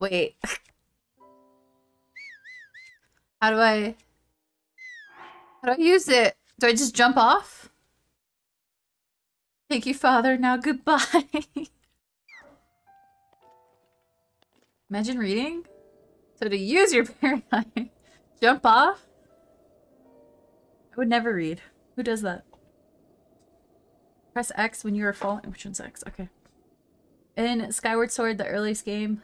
Wait. How do I... How do I use it? Do I just jump off? Thank you, Father. Now goodbye. Imagine reading? So to use your paradigm, jump off? I would never read. Who does that? Press X when you are falling. Which one's X? Okay. In Skyward Sword, the earliest game,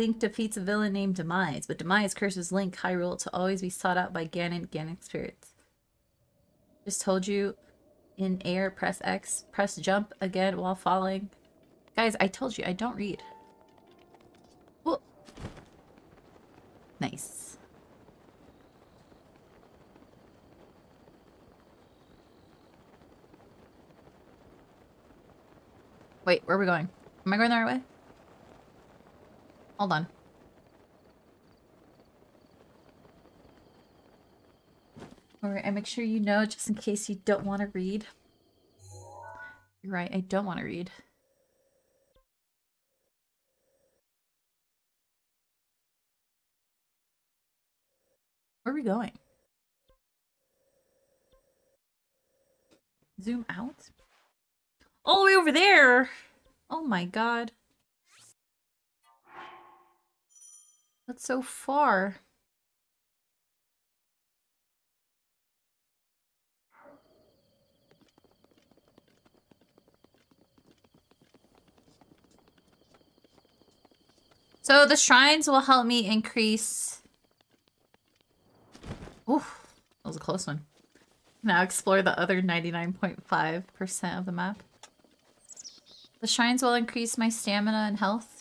Link defeats a villain named Demise, but Demise curses Link Hyrule to always be sought out by Ganon Ganon spirits. Just told you in air, press X, press jump again while falling. Guys, I told you, I don't read. Whoa. Nice. Wait, where are we going? Am I going the right way? Hold on. Alright, I make sure you know just in case you don't want to read. You're right, I don't want to read. Where are we going? Zoom out? All the way over there! Oh my god. That's so far. So the shrines will help me increase... Oof, that was a close one. Now explore the other 99.5% of the map. The shrines will increase my stamina and health.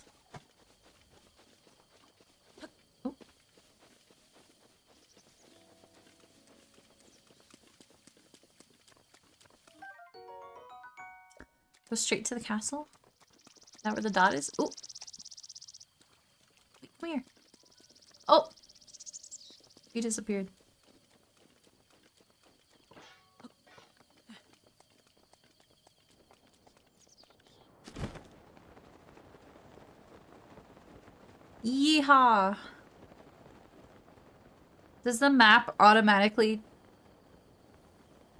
Go straight to the castle? Is that where the dot is? Oh. Come here. Oh! He disappeared. Yeehaw! Does the map automatically...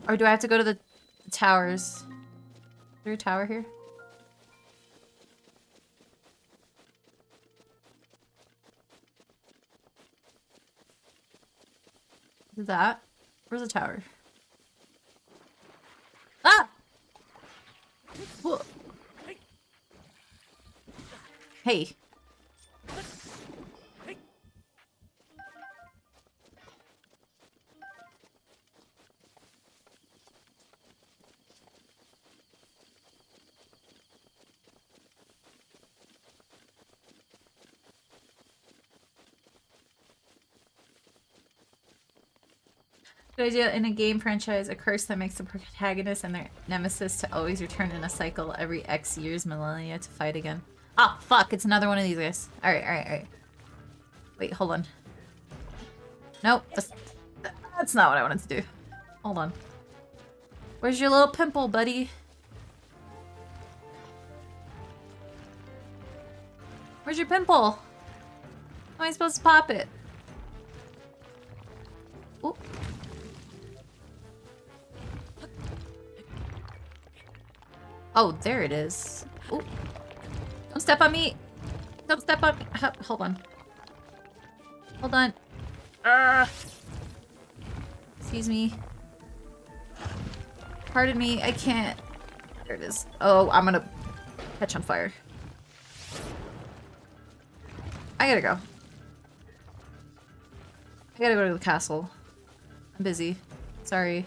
Or do I have to go to the, the towers? There a tower here? that? Where's the tower? Ah! Whoa. Hey. Good idea in a game franchise, a curse that makes the protagonist and their nemesis to always return in a cycle every X years, millennia to fight again. Oh, fuck, it's another one of these guys. Alright, alright, alright. Wait, hold on. Nope, that's, that's not what I wanted to do. Hold on. Where's your little pimple, buddy? Where's your pimple? How am I supposed to pop it? Ooh. Oh, there it is. Ooh. Don't step on me! Don't step on me! Hold on. Hold on. Uh. Excuse me. Pardon me, I can't. There it is. Oh, I'm gonna catch on fire. I gotta go. I gotta go to the castle. I'm busy. Sorry.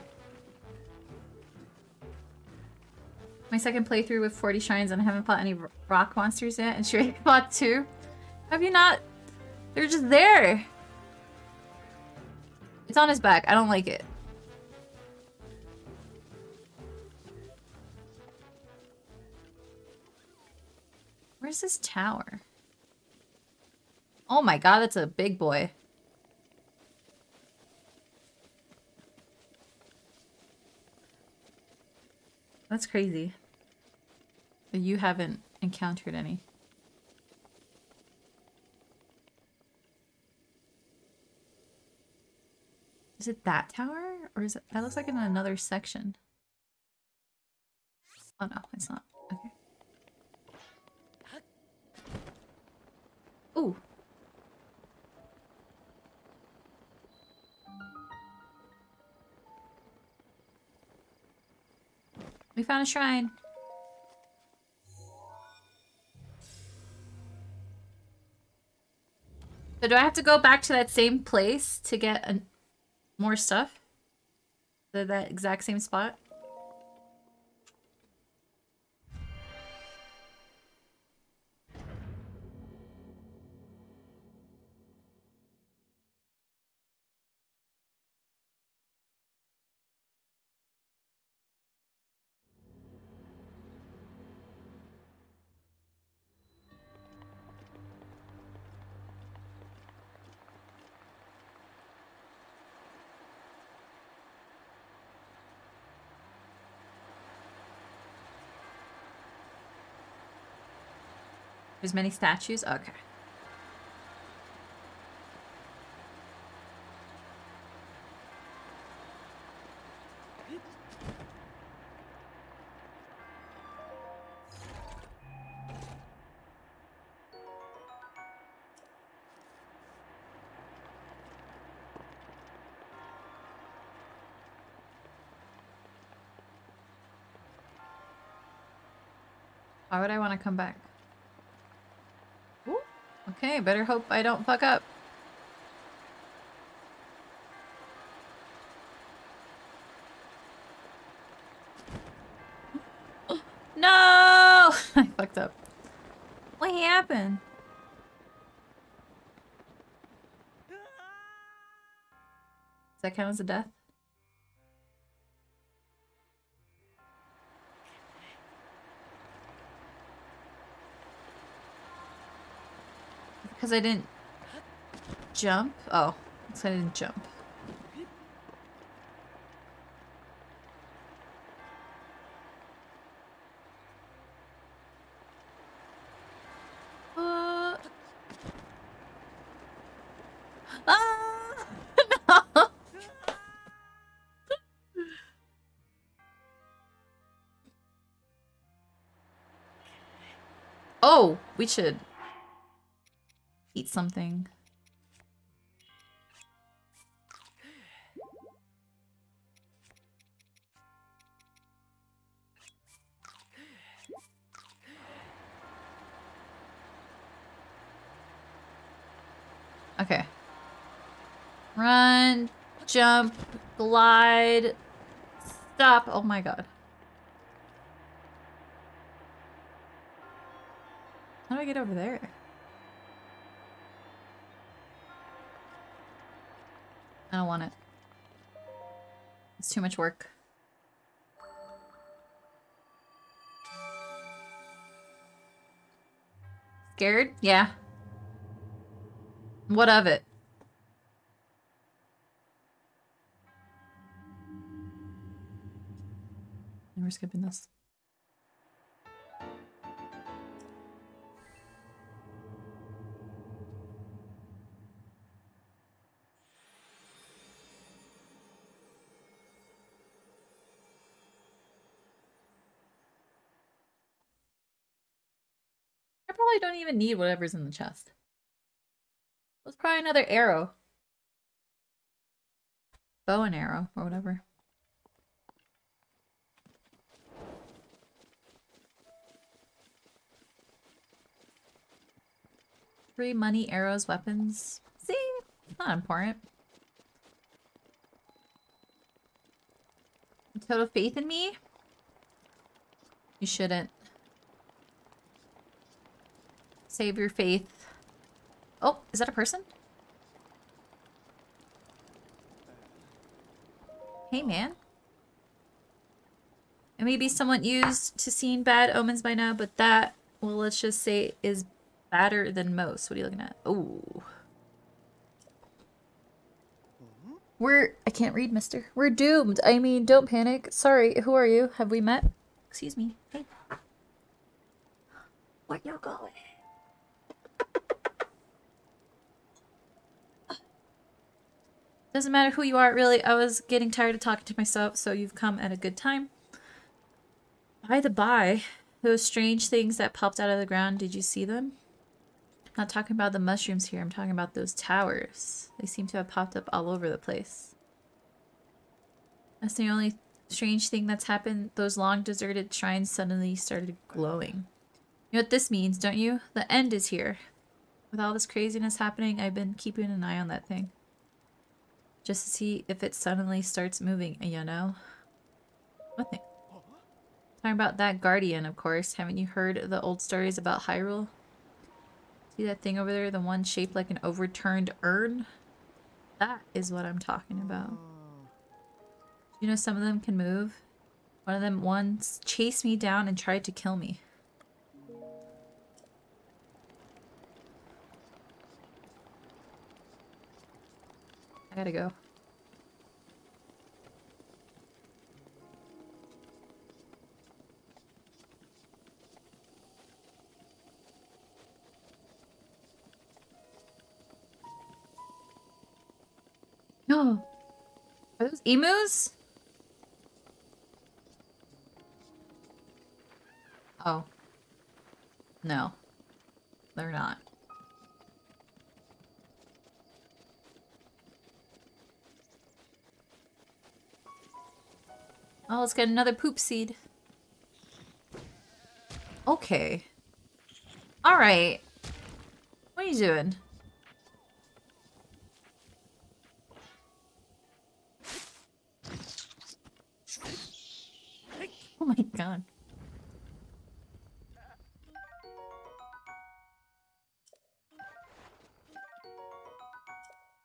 My second playthrough with 40 shrines and I haven't fought any rock monsters yet. And Shrek fought two. Have you not? They're just there. It's on his back. I don't like it. Where's this tower? Oh my god, that's a big boy. That's crazy. You haven't encountered any. Is it that tower? Or is it- that looks like in another section. Oh no, it's not. Okay. Ooh. We found a shrine. So do I have to go back to that same place to get a, more stuff? The, that exact same spot? There's many statues? Okay. Why would I want to come back? Okay, better hope I don't fuck up. no! I fucked up. What happened? Does that count as a death? Because I didn't jump? Oh, because I didn't jump. Ah! oh, we should eat something. Okay. Run, jump, glide, stop. Oh my god. How do I get over there? I don't want it. It's too much work. Scared? Yeah. What of it? we're skipping this. Don't even need whatever's in the chest. Let's probably another arrow. Bow and arrow, or whatever. Three money, arrows, weapons. See? Not important. Total faith in me? You shouldn't. Save your faith. Oh, is that a person? Hey, man. It may be somewhat used to seeing bad omens by now, but that, well, let's just say is badder than most. What are you looking at? Oh. We're... I can't read, mister. We're doomed. I mean, don't panic. Sorry, who are you? Have we met? Excuse me. Hey. Where you going? Doesn't matter who you are, really. I was getting tired of talking to myself, so you've come at a good time. By the by, those strange things that popped out of the ground, did you see them? I'm not talking about the mushrooms here, I'm talking about those towers. They seem to have popped up all over the place. That's the only strange thing that's happened. Those long deserted shrines suddenly started glowing. You know what this means, don't you? The end is here. With all this craziness happening, I've been keeping an eye on that thing. Just to see if it suddenly starts moving, you know? What thing? Talking about that guardian, of course. Haven't you heard the old stories about Hyrule? See that thing over there? The one shaped like an overturned urn? That is what I'm talking about. You know some of them can move? One of them once chased me down and tried to kill me. I gotta go. No. Are those emus? Oh. No. They're not. Oh, let's get another poop seed. Okay. Alright. What are you doing? Oh my god.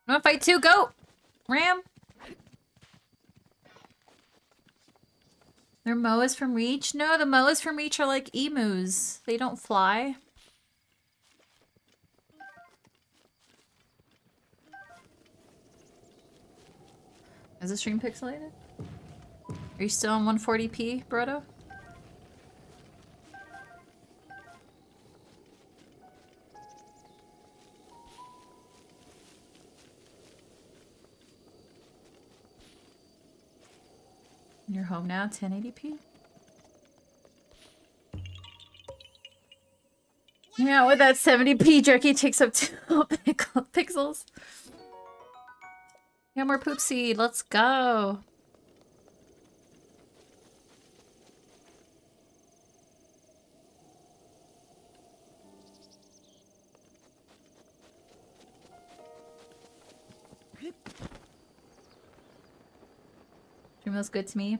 I'm gonna fight two, go! Ram! They're moas from Reach? No, the moas from Reach are like emus. They don't fly. Is the stream pixelated? Are you still on 140p, Brodo? You're home now, 1080p? Yeah, with that 70p, jerky takes up two pixels. Yeah, more poop seed. Let's go. Was good to me.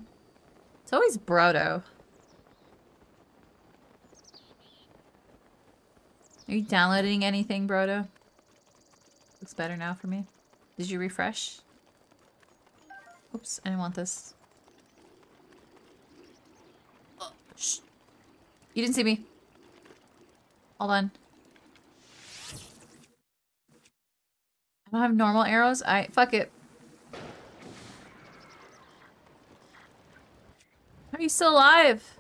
It's always Brodo. Are you downloading anything, Brodo? Looks better now for me. Did you refresh? Oops, I didn't want this. Oh, shh. You didn't see me. Hold on. I don't have normal arrows. I fuck it. Are you still alive?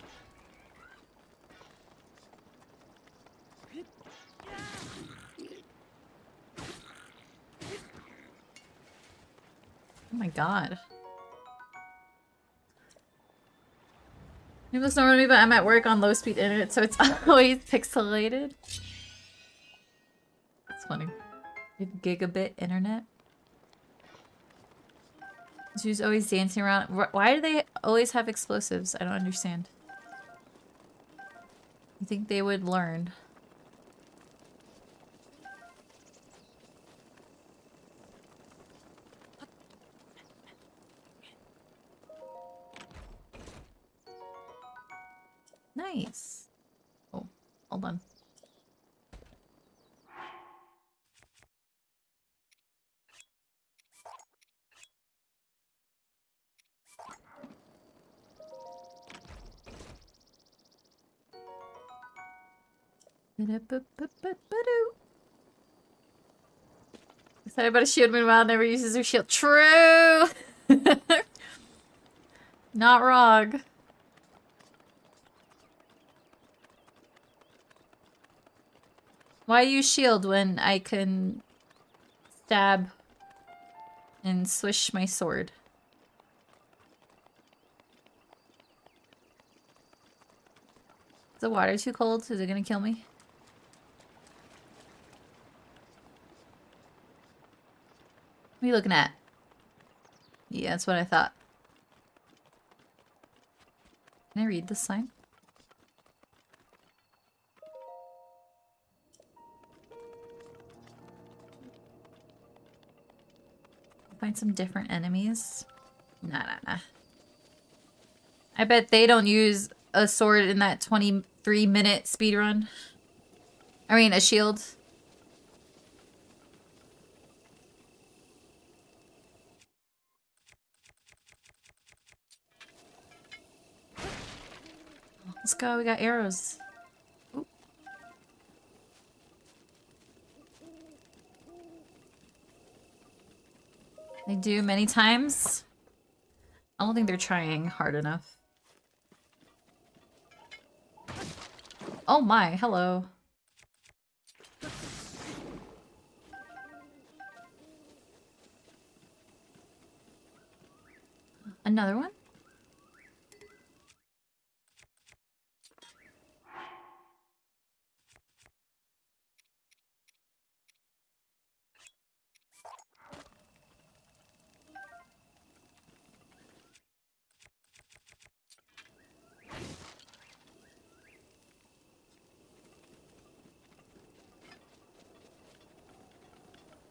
Oh my god. You must know me, but I'm at work on low speed internet, so it's always pixelated. That's funny. Gigabit internet. She's always dancing around. Why do they always have explosives? I don't understand. You think they would learn? Nice. Excited about a shield meanwhile never uses her shield. True! Not wrong. Why use shield when I can stab And swish my sword. Is the water too cold? Is it gonna kill me? You looking at? Yeah, that's what I thought. Can I read this sign? Find some different enemies. Nah, nah, nah. I bet they don't use a sword in that 23 minute speed run. I mean, a shield. Let's go, we got arrows. They do many times. I don't think they're trying hard enough. Oh my, hello. Another one?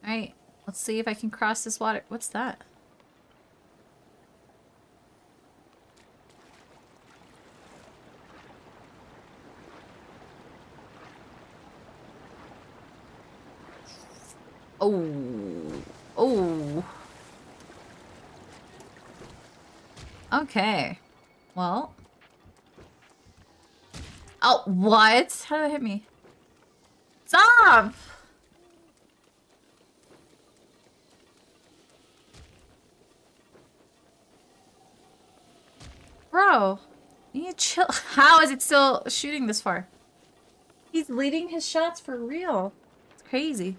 Alright, let's see if I can cross this water. What's that? Oh. Oh. Okay. Well. Oh, what? How did that hit me? Stop! Bro, you need chill. How is it still shooting this far? He's leading his shots for real. It's crazy.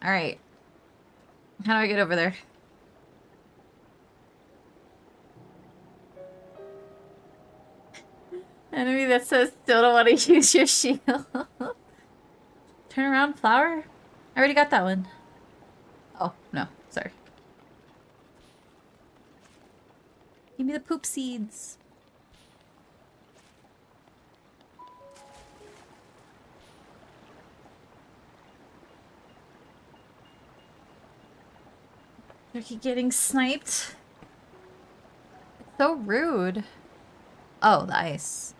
Alright. How do I get over there? Enemy that says still don't want to use your shield. Turn around, flower? I already got that one. Oh, no. Sorry. Give me the poop seeds. They're getting sniped. It's so rude. Oh, the ice.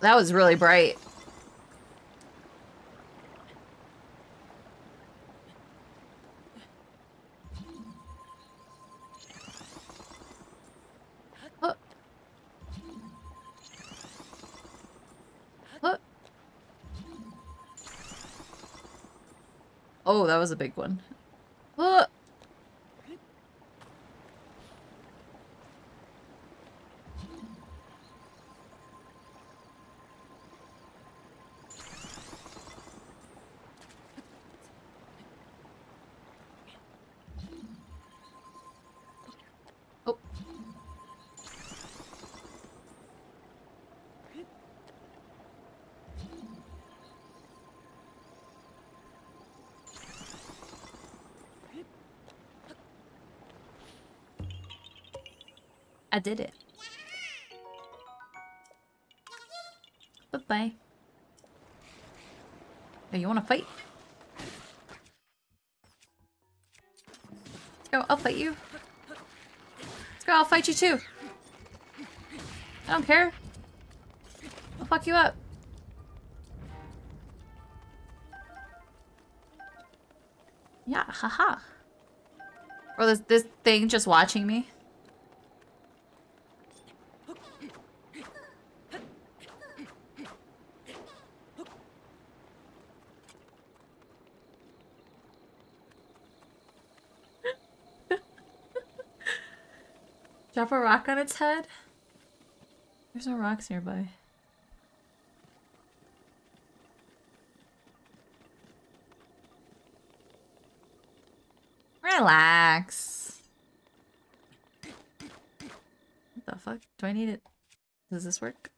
That was really bright. Oh. Oh. That was a big one. Did it. Bye-bye. Oh, you wanna fight? Let's go, I'll fight you. Let's go, I'll fight you too. I don't care. I'll fuck you up. Yeah, haha. Or this this thing just watching me. A rock on its head? There's no rocks nearby. Relax. What the fuck? Do I need it? Does this work?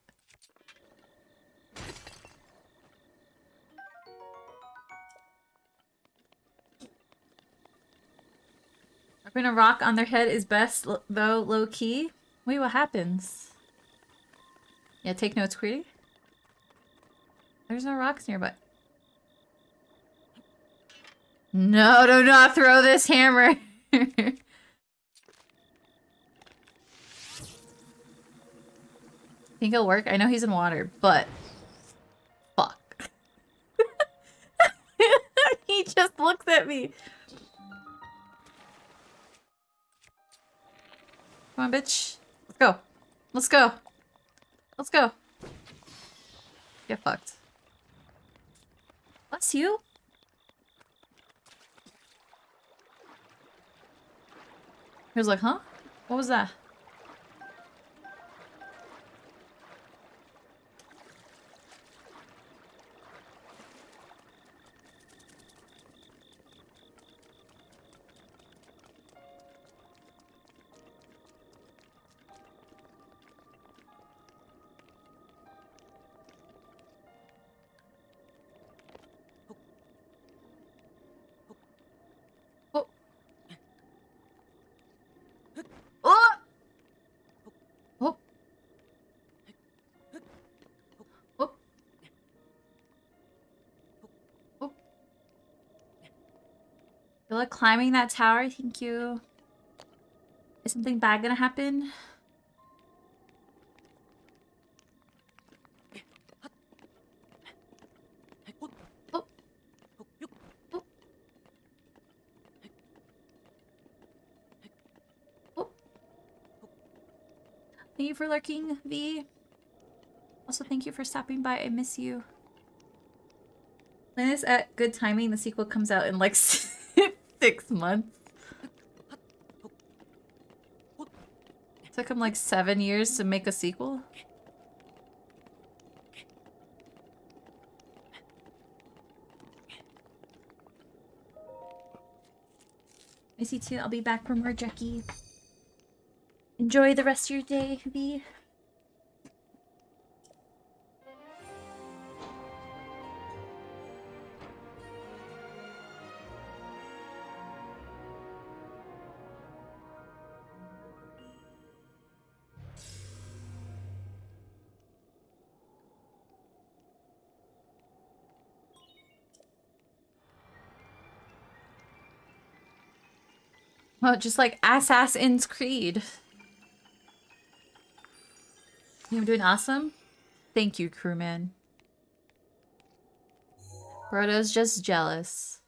Dropping a rock on their head is best, though, low key. Wait, what happens? Yeah, take notes, Query. There's no rocks nearby. No, do not throw this hammer. Think it'll work? I know he's in water, but fuck. he just looks at me. Come on, bitch. Let's go. Let's go. Let's go. Get fucked. Bless you. He was like, huh? What was that? Good luck climbing that tower. Thank you. Is something bad gonna happen? Oh. Thank you for lurking, V. Also, thank you for stopping by. I miss you. This at good timing. The sequel comes out in like six months. took him like seven years to make a sequel. I see too. I'll be back for more Jackie. Enjoy the rest of your day, V. Well, just like Assassin's Creed. You're doing awesome? Thank you, crewman. Brodo's just jealous.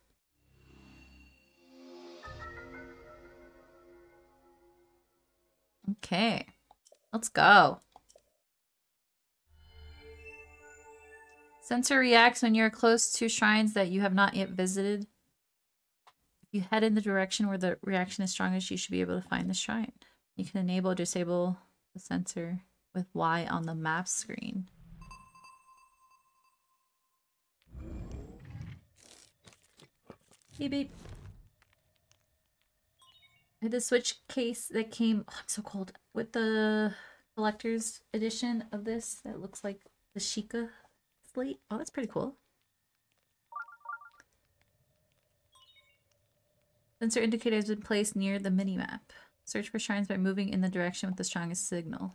Okay. Let's go. Sensor reacts when you're close to shrines that you have not yet visited you head in the direction where the reaction is strongest, you should be able to find the shrine. You can enable or disable the sensor with Y on the map screen. Beep beep. I had the switch case that came, oh, I'm so cold, with the collector's edition of this that looks like the Sheikah slate. Oh, that's pretty cool. Sensor indicator has been placed near the minimap. Search for shrines by moving in the direction with the strongest signal.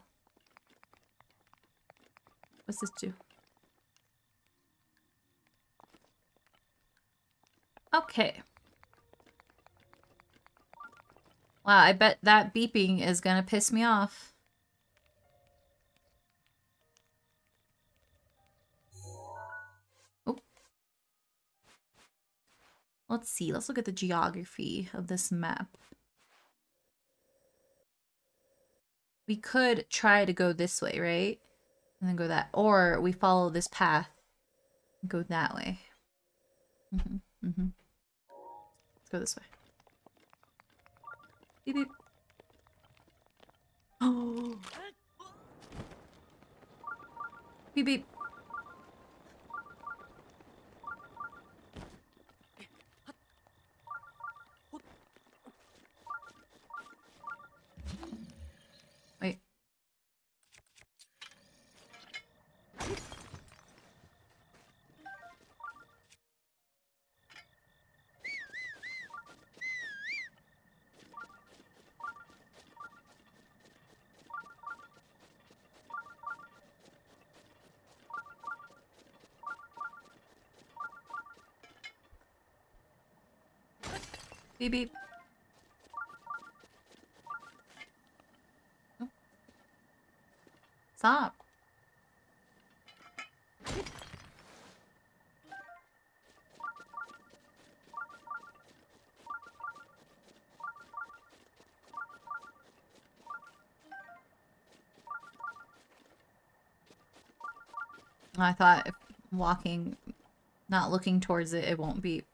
What's this do? Okay. Wow, I bet that beeping is gonna piss me off. Let's see, let's look at the geography of this map. We could try to go this way, right? And then go that. Or we follow this path go that way. Mm -hmm, mm -hmm. Let's go this way. Beep, beep. Oh. Beep beep. Beep beep. Stop. I thought if walking, not looking towards it, it won't beep.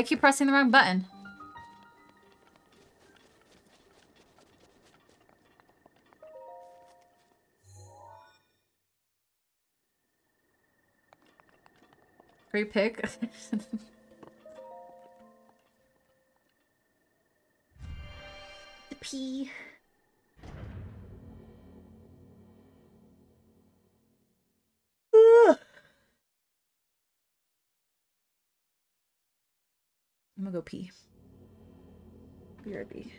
I keep pressing the wrong button. Great pick. Pee. BRB.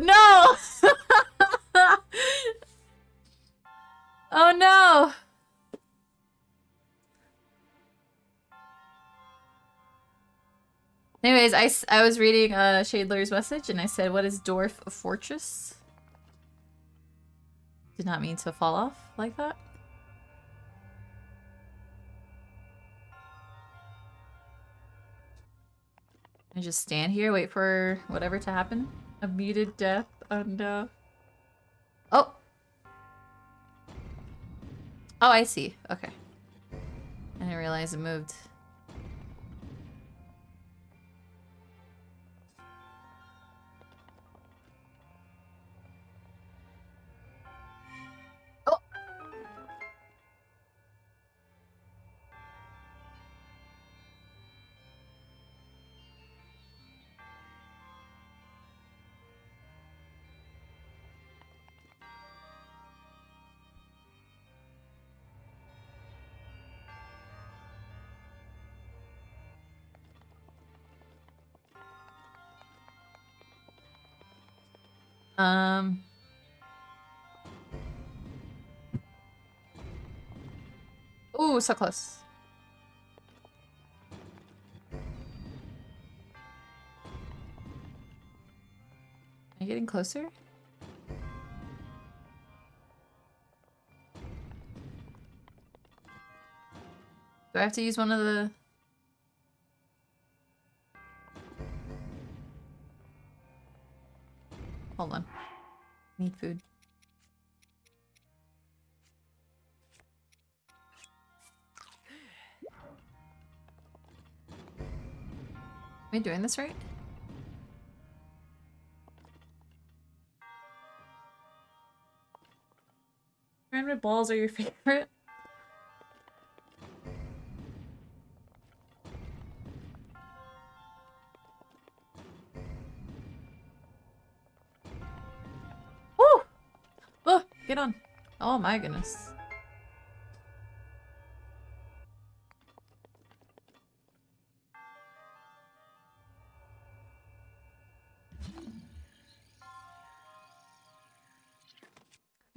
No! oh no! Anyways, I, I was reading uh, Shadler's message and I said, what is Dwarf fortress? Did not mean to fall off like that. I just stand here, wait for whatever to happen. A muted death and uh... Oh! Oh, I see. Okay. I didn't realize it moved. Um. Ooh, so close. Am I getting closer? Do I have to use one of the... Need food. Am I doing this right? Pyramid balls are your favorite? Get on. Oh my goodness.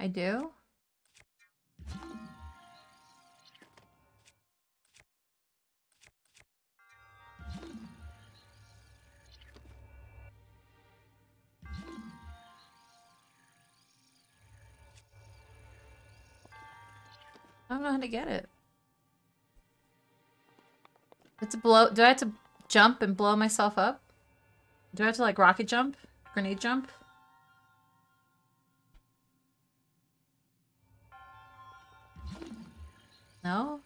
I do? To get it. It's a blow. Do I have to jump and blow myself up? Do I have to like rocket jump? Grenade jump? No?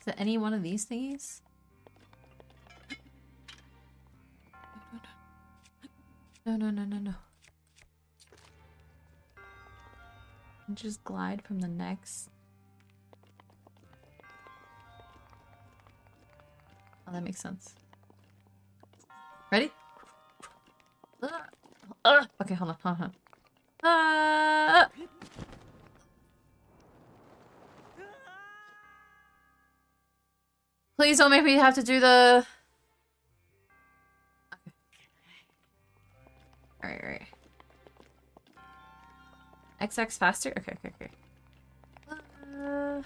Is it any one of these thingies? No, no, no, no, no. Just glide from the next. Oh, that makes sense. Ready? Uh, uh, okay, hold on, hold on. Uh, Please don't make me have to do the... Okay. Alright, alright. XX faster? Okay, okay, okay. Uh...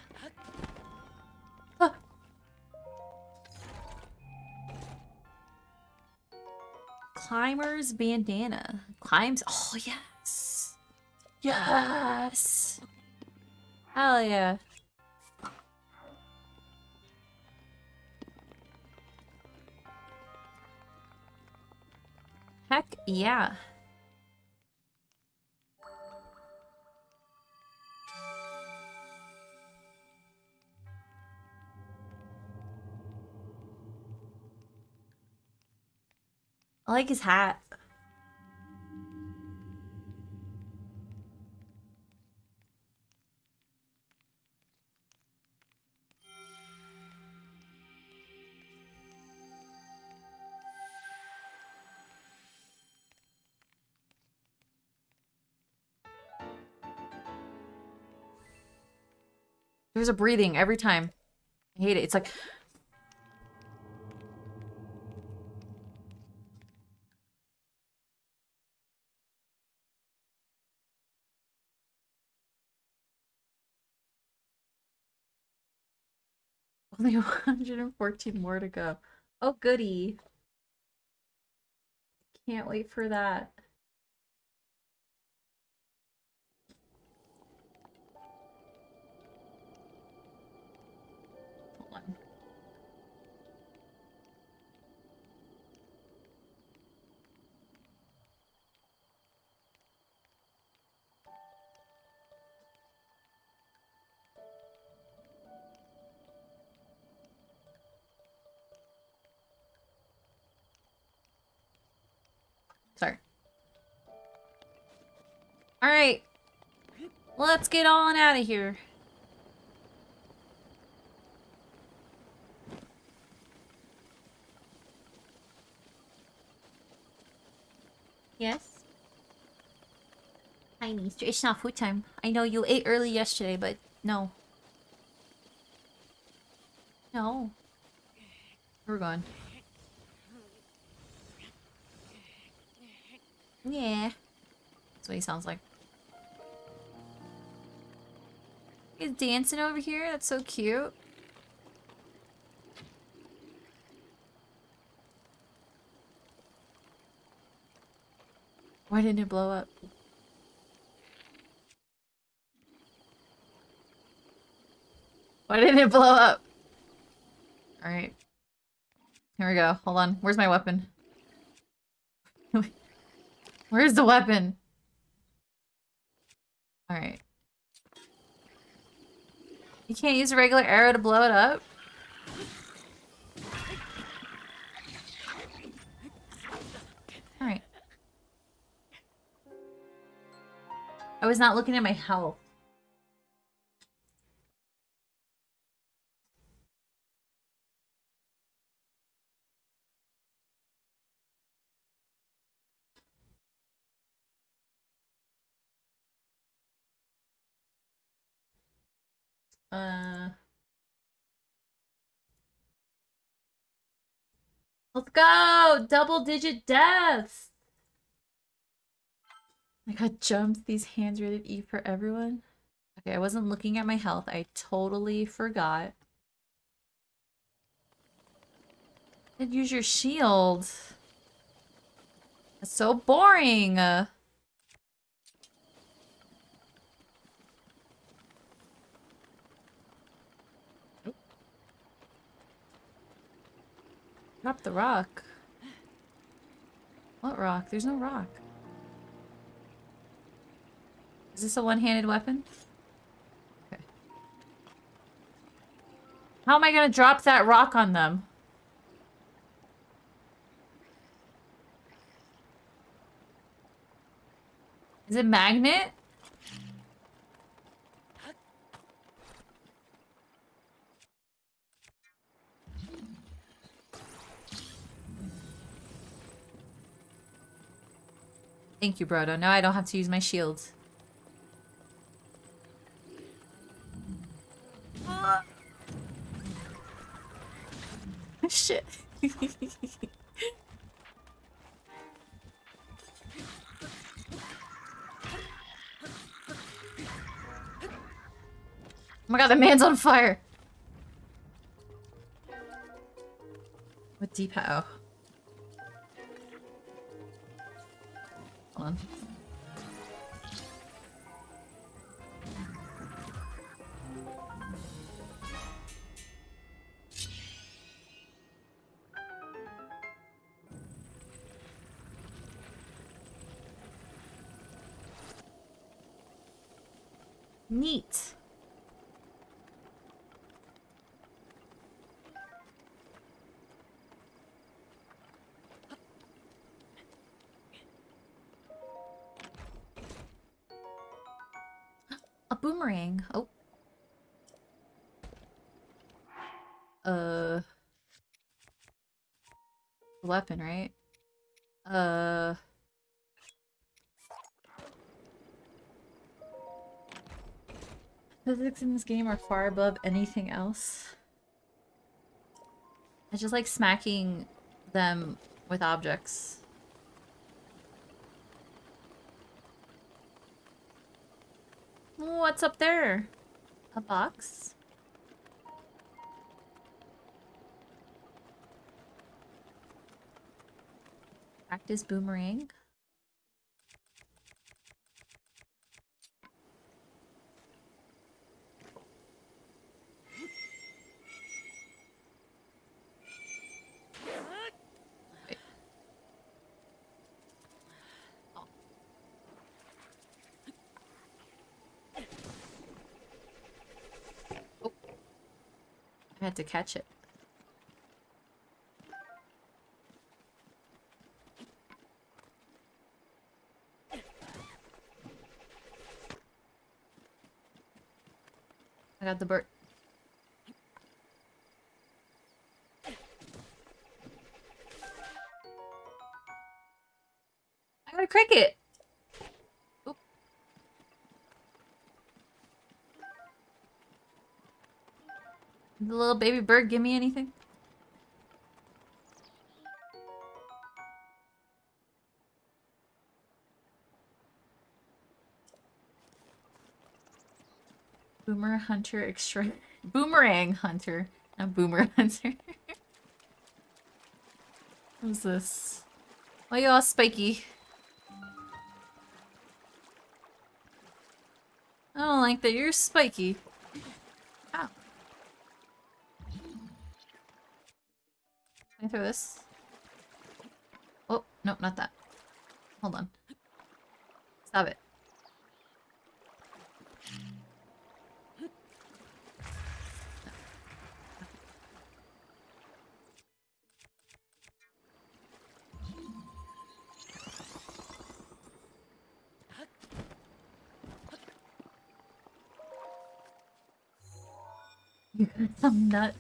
Climber's bandana. Climbs. Oh, yes. Yes. Hell yeah. Heck yeah. I like his hat. There's a breathing every time. I hate it. It's like... Only 114 more to go. Oh, goody. Can't wait for that. Alright. Let's get on out of here. Yes? Hi, Mister. It's not food time. I know you ate early yesterday, but no. No. We're gone. Yeah. That's what he sounds like. He's dancing over here. That's so cute. Why didn't it blow up? Why didn't it blow up? Alright. Here we go. Hold on. Where's my weapon? Where's the weapon? Alright. You can't use a regular arrow to blow it up? Alright. I was not looking at my health. Uh... Let's go! Double digit deaths! I got jumped. These hands rated E for everyone. Okay, I wasn't looking at my health. I totally forgot. And use your shield. That's so boring. Drop the rock. What rock? There's no rock. Is this a one-handed weapon? Okay. How am I gonna drop that rock on them? Is it magnet? Thank you, Brodo. Now I don't have to use my shield. Shit. Oh my god, the man's on fire! With deep oh. Neat. Boomerang. Oh. Uh. Weapon, right? Uh. Physics in this game are far above anything else. I just like smacking them with objects. What's up there? A box? Practice boomerang. To catch it. I got the bird. Baby bird give me anything? Boomer Hunter Extra Boomerang Hunter. Not Boomer Hunter. What's this? Why you all spiky? I don't like that you're spiky. Throw this? Oh, no, not that. Hold on. Stop it. You got some nut.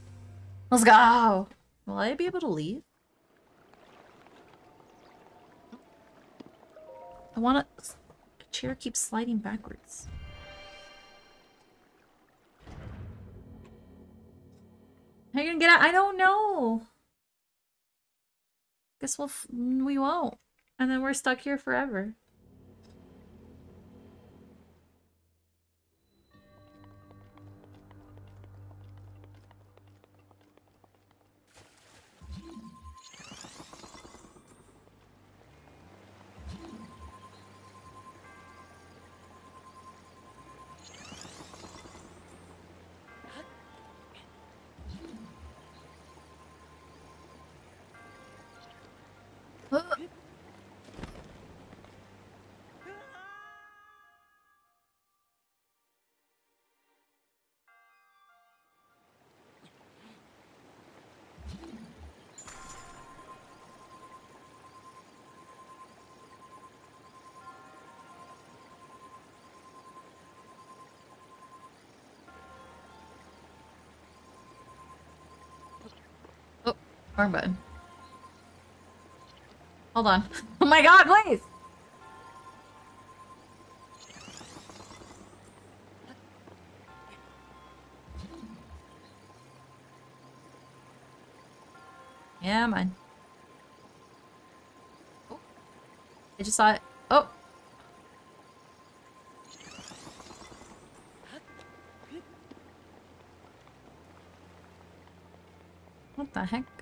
Let's go! Will I be able to leave? I want to... The chair keeps sliding backwards. How you gonna get out? I don't know. Guess we'll we won't. And then we're stuck here forever. Wrong button. Hold on. Oh my god, please! Yeah, man. Oh. I just saw it. Oh! What the heck?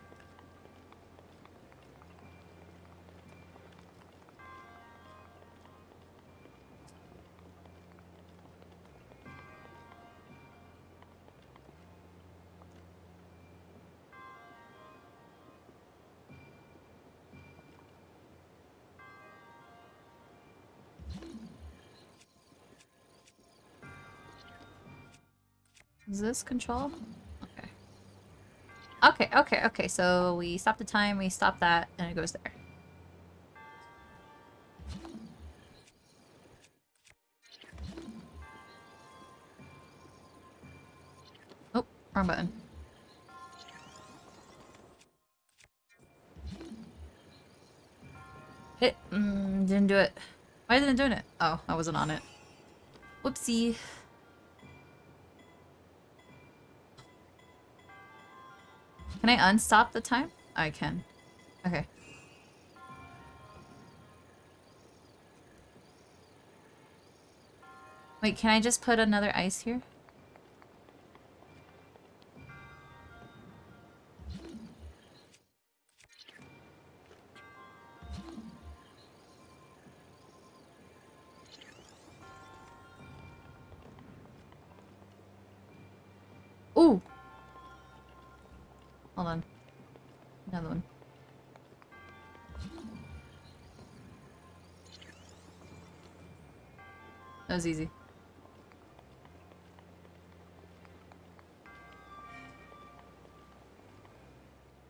This control? Okay. Okay, okay, okay. So we stop the time, we stop that, and it goes there. Oh, wrong button. Hit. Mm, didn't do it. Why didn't it do it? Oh, I wasn't on it. Whoopsie. Can I unstop the time? I can. Okay. Wait, can I just put another ice here? That was easy.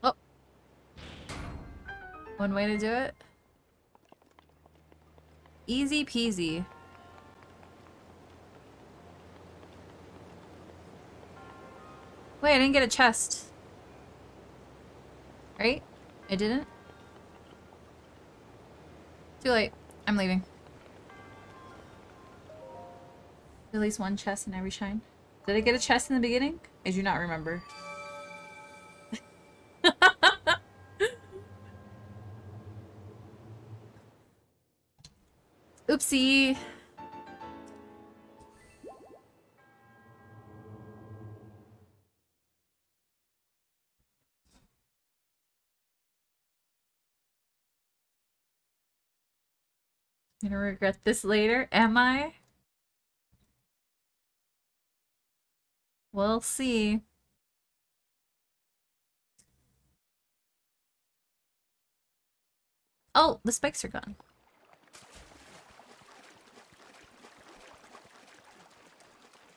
Oh. One way to do it. Easy peasy. Wait, I didn't get a chest. Right? I didn't? Too late. I'm leaving. At least one chest in every shrine. Did I get a chest in the beginning? I do not remember. Oopsie. Gonna regret this later, am I? We'll see. Oh, the spikes are gone.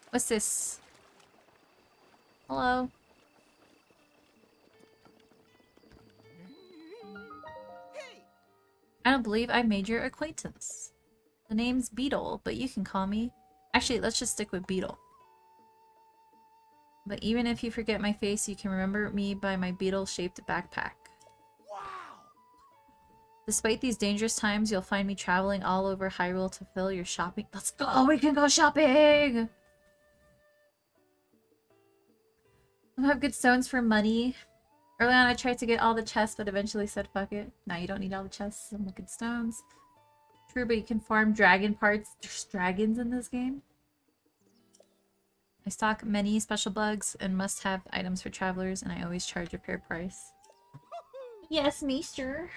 What's this? Hello? I don't believe I made your acquaintance. The name's Beetle, but you can call me... Actually, let's just stick with Beetle. But even if you forget my face, you can remember me by my beetle-shaped backpack. Wow. Despite these dangerous times, you'll find me traveling all over Hyrule to fill your shopping- Let's go! Oh, we can go shopping! I have good stones for money. Early on, I tried to get all the chests, but eventually said, fuck it. Now you don't need all the chests and looking stones. True, but you can farm dragon parts. There's dragons in this game. I stock many special bugs and must-have items for travelers, and I always charge a fair price. Yes, Meester.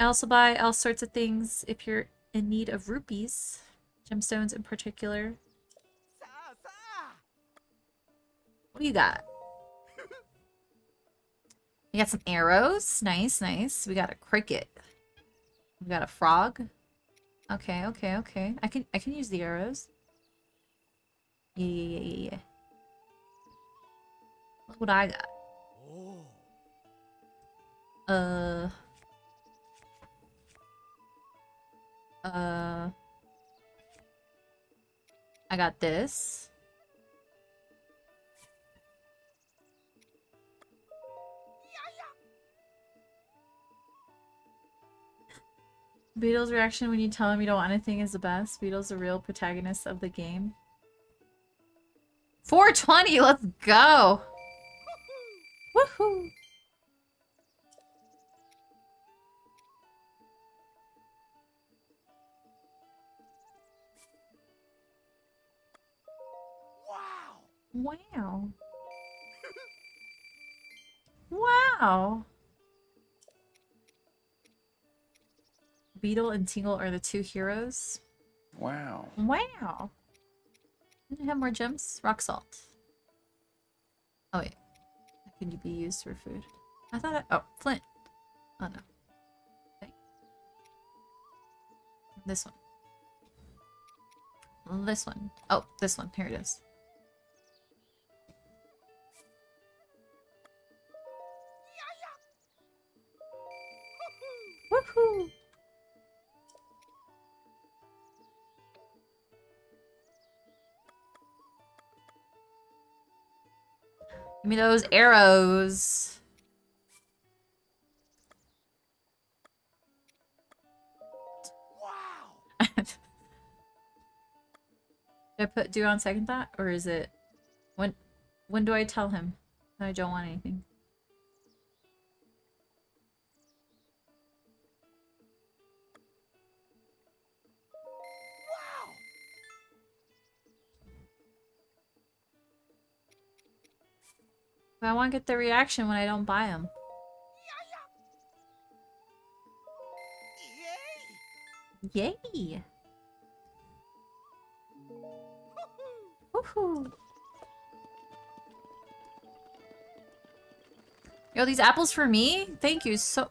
I also buy all sorts of things if you're in need of rupees. Gemstones in particular. What do you got? We got some arrows. Nice, nice. We got a cricket. We got a frog. Okay, okay, okay. I can I can use the arrows. Yeah, yeah, yeah, yeah, yeah. Look what I got. Uh. Uh. I got this. Beetle's reaction when you tell him you don't want anything is the best. Beetle's the real protagonist of the game. 420, let's go! Woohoo! Wow! Wow! wow! Beetle and Tingle are the two heroes. Wow. Wow. It have more gems? Rock salt. Oh wait. That can be used for food. I thought I- oh, flint. Oh no. Okay. This one. This one. Oh, this one. Here it is. Woohoo! Give me those arrows. Wow. Did I put do on second thought? Or is it when when do I tell him I don't want anything? I want to get the reaction when I don't buy them. Yay! Yay! Woohoo! Yo, these apples for me? Thank you so...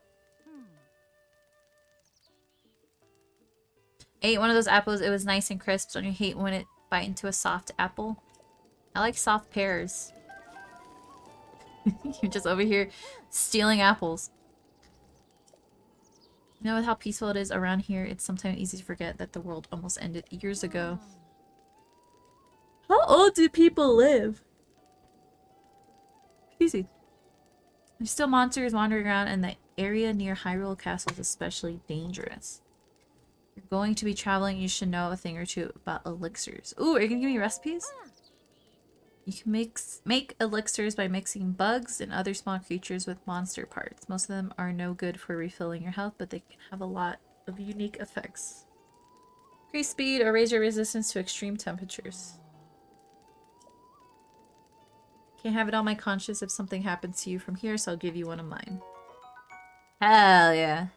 Ate one of those apples. It was nice and crisp. Don't you hate when it bite into a soft apple? I like soft pears. You're just over here stealing apples. You know how peaceful it is around here? It's sometimes easy to forget that the world almost ended years ago. How old do people live? Easy. There's still monsters wandering around and the area near Hyrule Castle is especially dangerous. You're going to be traveling, you should know a thing or two about elixirs. Ooh, are you gonna give me recipes? You can mix make elixirs by mixing bugs and other small creatures with monster parts. Most of them are no good for refilling your health, but they can have a lot of unique effects. Increase speed or raise your resistance to extreme temperatures. Can't have it on my conscience if something happens to you from here, so I'll give you one of mine. Hell yeah.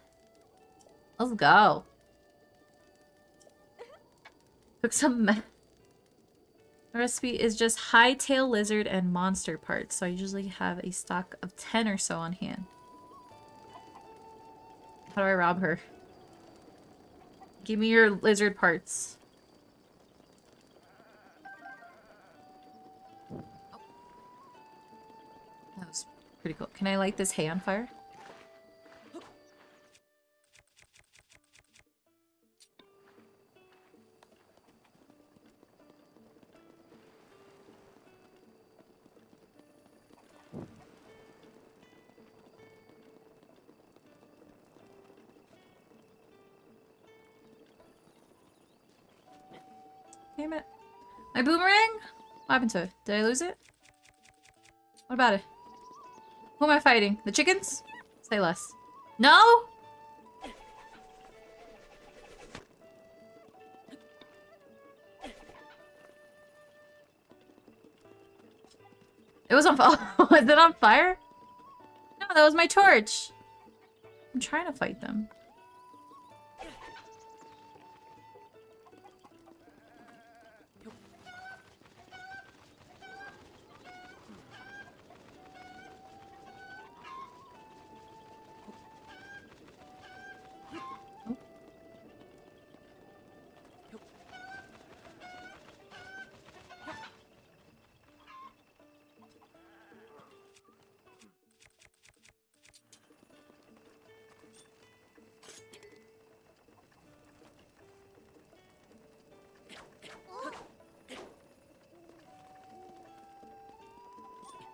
Let's go. Cook some The recipe is just high-tail lizard and monster parts, so I usually have a stock of 10 or so on hand. How do I rob her? Give me your lizard parts. That was pretty cool. Can I light this hay on fire? Damn it. My boomerang? What happened to it? Did I lose it? What about it? Who am I fighting? The chickens? Say less. No? It was on fire. was it on fire? No, that was my torch. I'm trying to fight them.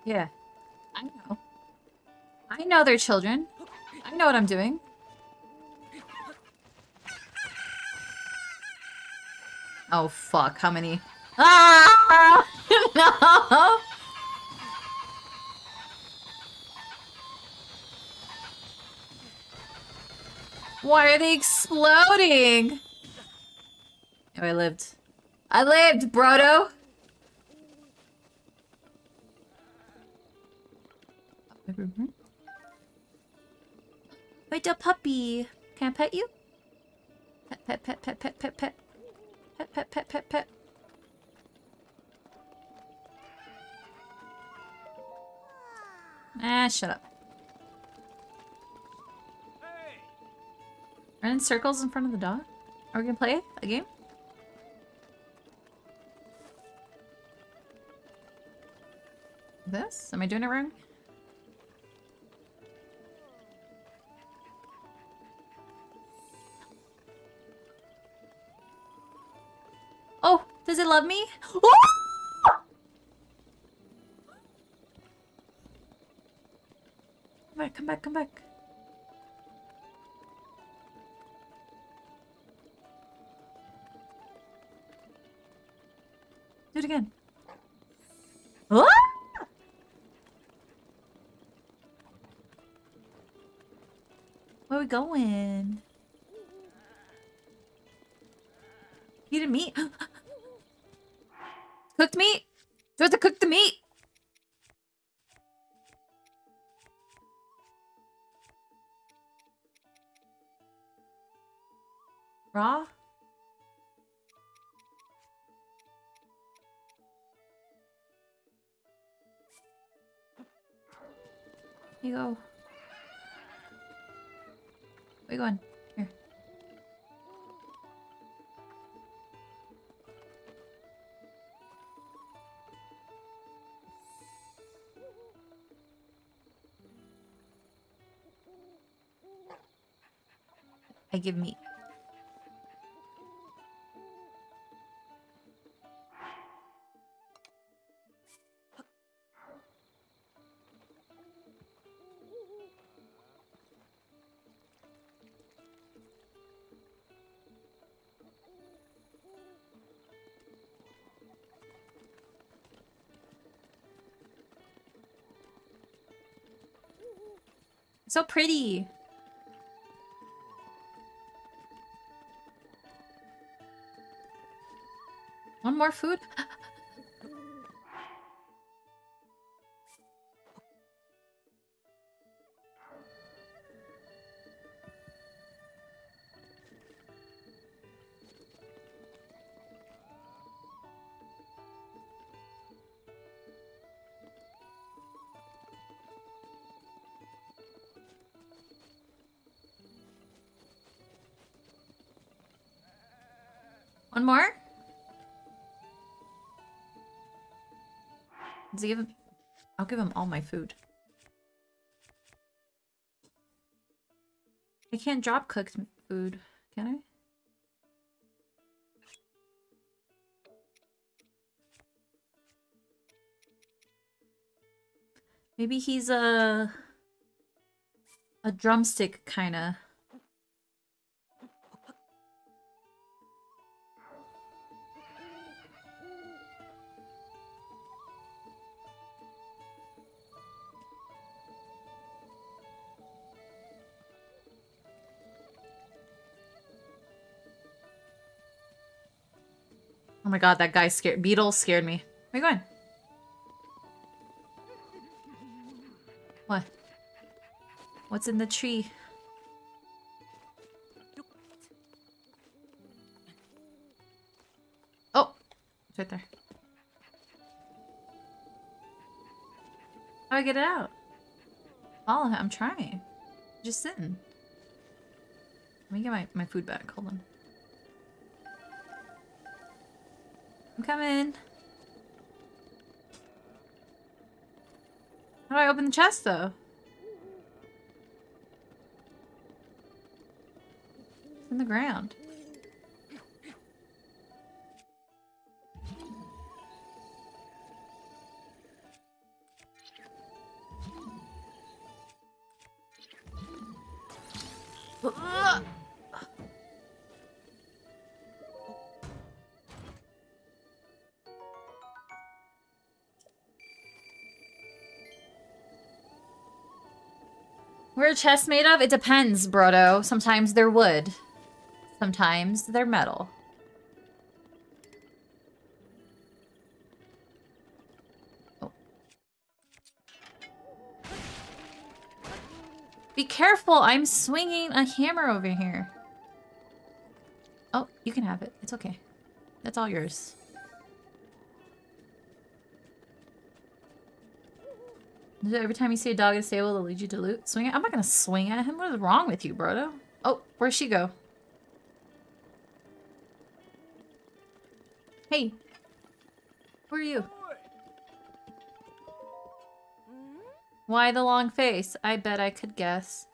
Yeah. I know. I know they're children. I know what I'm doing. Oh, fuck. How many? Ah! no! Why are they exploding? Oh, I lived. I lived, Brodo! Puppy. Can I pet you? Pet, pet, pet, pet, pet, pet, pet. Pet, pet, pet, pet, pet. Ah, shut up. Run in circles in front of the dog? Are we gonna play a game? This? Am I doing it wrong? Love me? Oh! Come back, come back, come back. Do it again. Ah! Where are we going? Eating meat? Cooked meat? Do to cook the meat? Raw? you go. Give meat. So pretty. One more food? One more? Give him? I'll give him all my food. I can't drop cooked food, can I? Maybe he's a a drumstick kind of. My god, that guy scared- Beetle scared me. Where you going? What? What's in the tree? Oh! It's right there. How do I get it out? Follow him. I'm trying. Just sitting. Let me get my, my food back. Hold on. I'm coming. How do I open the chest, though? It's in the ground. Are chests made of? It depends, Brodo. Sometimes they're wood. Sometimes they're metal. Oh. Be careful! I'm swinging a hammer over here. Oh, you can have it. It's okay. That's all yours. Every time you see a dog in a stable, it'll lead you to loot. Swing it? I'm not gonna swing at him. What is wrong with you, Brodo? Oh, where'd she go? Hey. Who are you? Why the long face? I bet I could guess.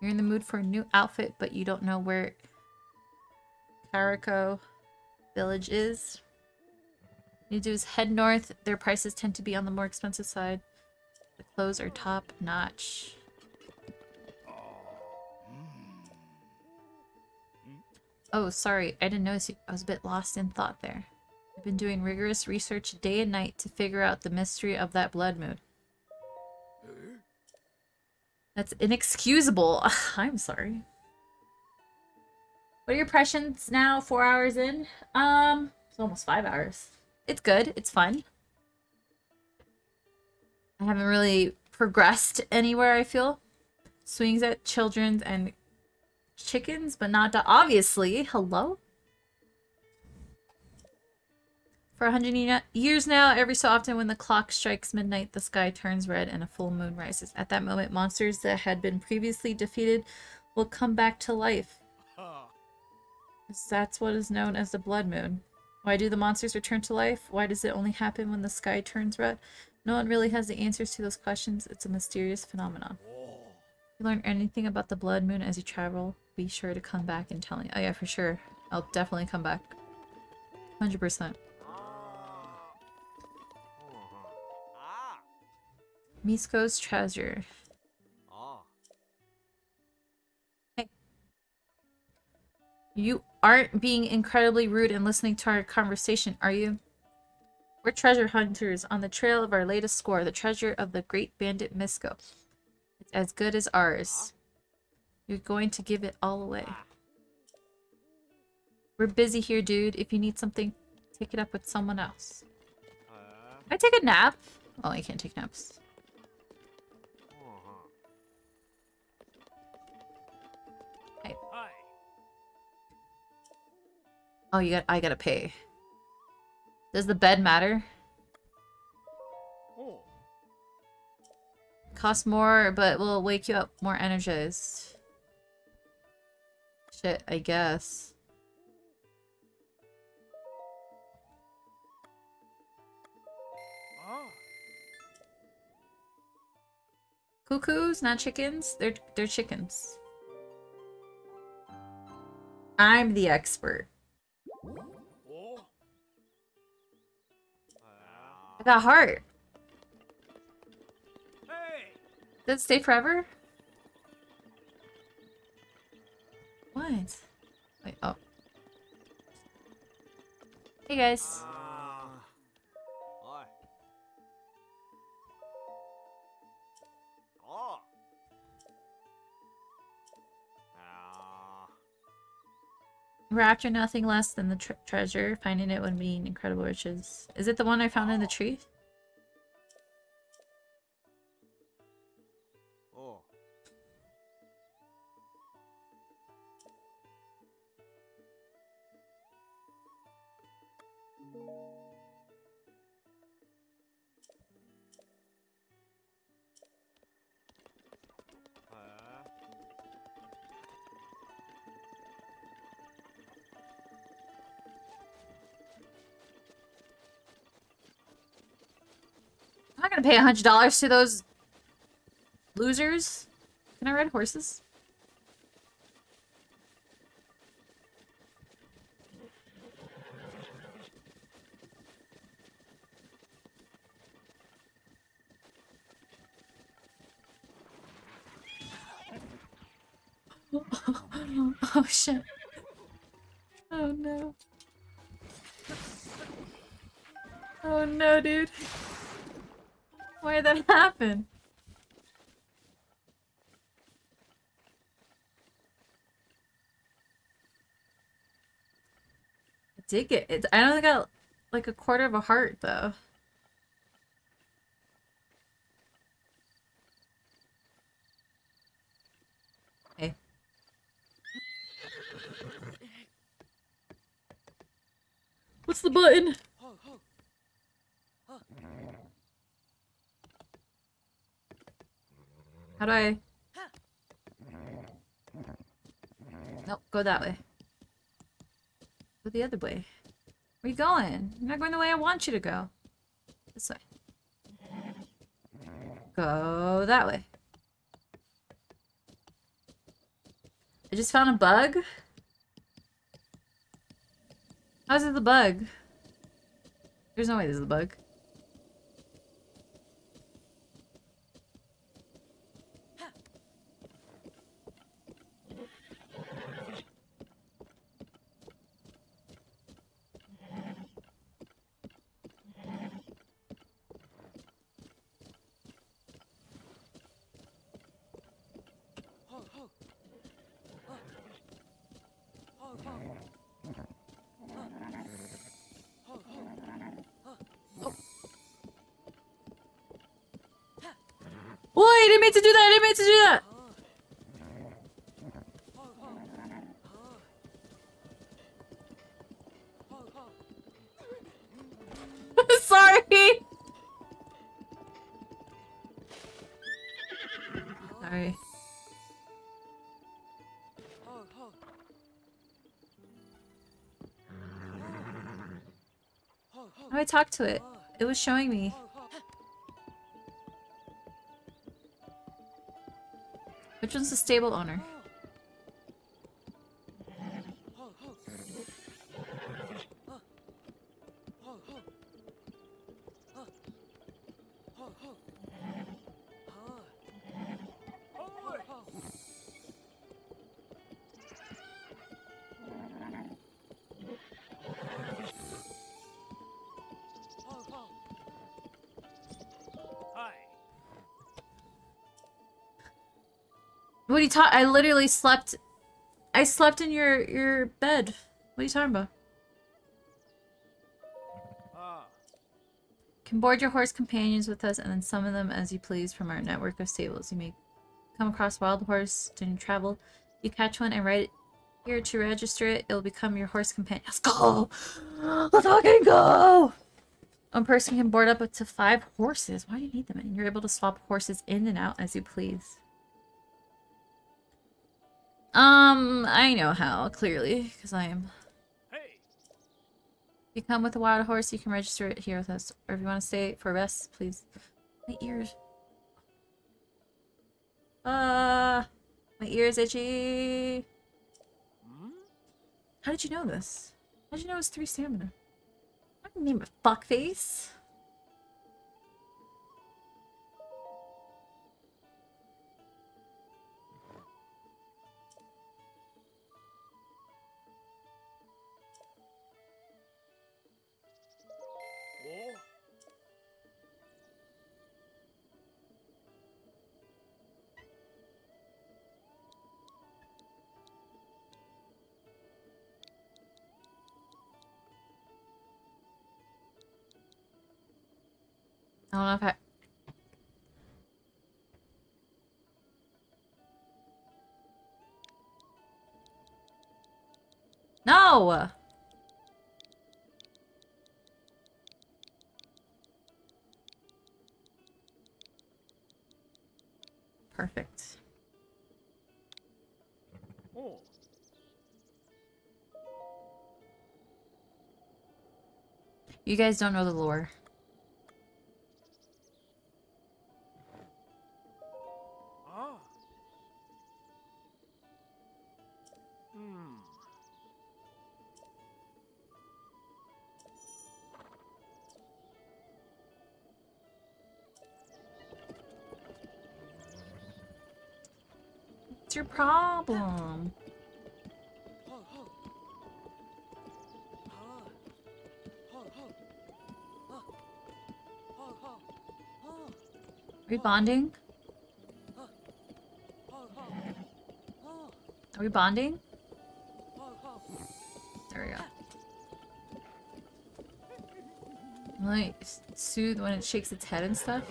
You're in the mood for a new outfit, but you don't know where Kakariko village is. You do is head north. Their prices tend to be on the more expensive side. The clothes are top notch. Oh, sorry. I didn't notice you. I was a bit lost in thought there. I've been doing rigorous research day and night to figure out the mystery of that blood moon. That's inexcusable. I'm sorry. What are your impressions now? Four hours in? Um, it's almost five hours. It's good. It's fun. I haven't really progressed anywhere, I feel. Swings at children and chickens, but not obviously. Hello? For a hundred years now, every so often when the clock strikes midnight, the sky turns red and a full moon rises. At that moment, monsters that had been previously defeated will come back to life. That's what is known as the blood moon. Why do the monsters return to life? Why does it only happen when the sky turns red? No one really has the answers to those questions. It's a mysterious phenomenon. If you learn anything about the blood moon as you travel, be sure to come back and tell me. Oh yeah, for sure. I'll definitely come back. 100%. Misko's treasure. Hey. You aren't being incredibly rude and listening to our conversation, are you? We're treasure hunters on the trail of our latest score, the treasure of the great bandit Misko. It's as good as ours. You're going to give it all away. We're busy here, dude. If you need something, take it up with someone else. Uh-huh. I take a nap? Oh, I can't take naps. Uh-huh. Oh, you got. I gotta pay. Does the bed matter? Oh. Cost more, but will wake you up more energized. Shit, I guess. Oh. Cuckoos, not chickens. They're they're chickens. I'm the expert. Got heart. Hey. Did it stay forever? What? Wait, oh. Hey guys. Uh, We're after nothing less than the tre treasure. Finding it would mean incredible riches. Is it the one I found in the tree? Pay a hundred dollars to those losers. Can I ride horses? oh shit. Why did that happen? I dig it. It's, I only got like a quarter of a heart though. Hey. What's the button? How do I... Nope, go that way. Go the other way. Where you going? You're not going the way I want you to go. This way. Go that way. I just found a bug? How's it the bug? There's no way this is a bug. I didn't mean to do that! I didn't mean to do that! Sorry! Sorry. How do I talk to it? It was showing me. Which one's the stable owner? You? I literally slept. I slept in your your bed. What are you talking about? Can board your horse companions with us and then summon them as you please from our network of stables. You may come across wild horse during travel. You catch one and ride it here to register it. It will become your horse companion. Let's go! Let's fucking go! One person can board up to five horses. Why do you need them? And you're able to swap horses in and out as you please. Um, I know how, clearly, because I am. Hey. If you come with a wild horse, you can register it here with us. Or if you want to stay for rest, please. My ears. Uh, my ears itchy. Hmm? How did you know this? How did you know it was three stamina? I didn't name it fuckface. I don't know if I... No! Perfect. You guys don't know the lore. Problem? Are we bonding? Are we bonding? There we go. Like, soothe when it shakes its head and stuff?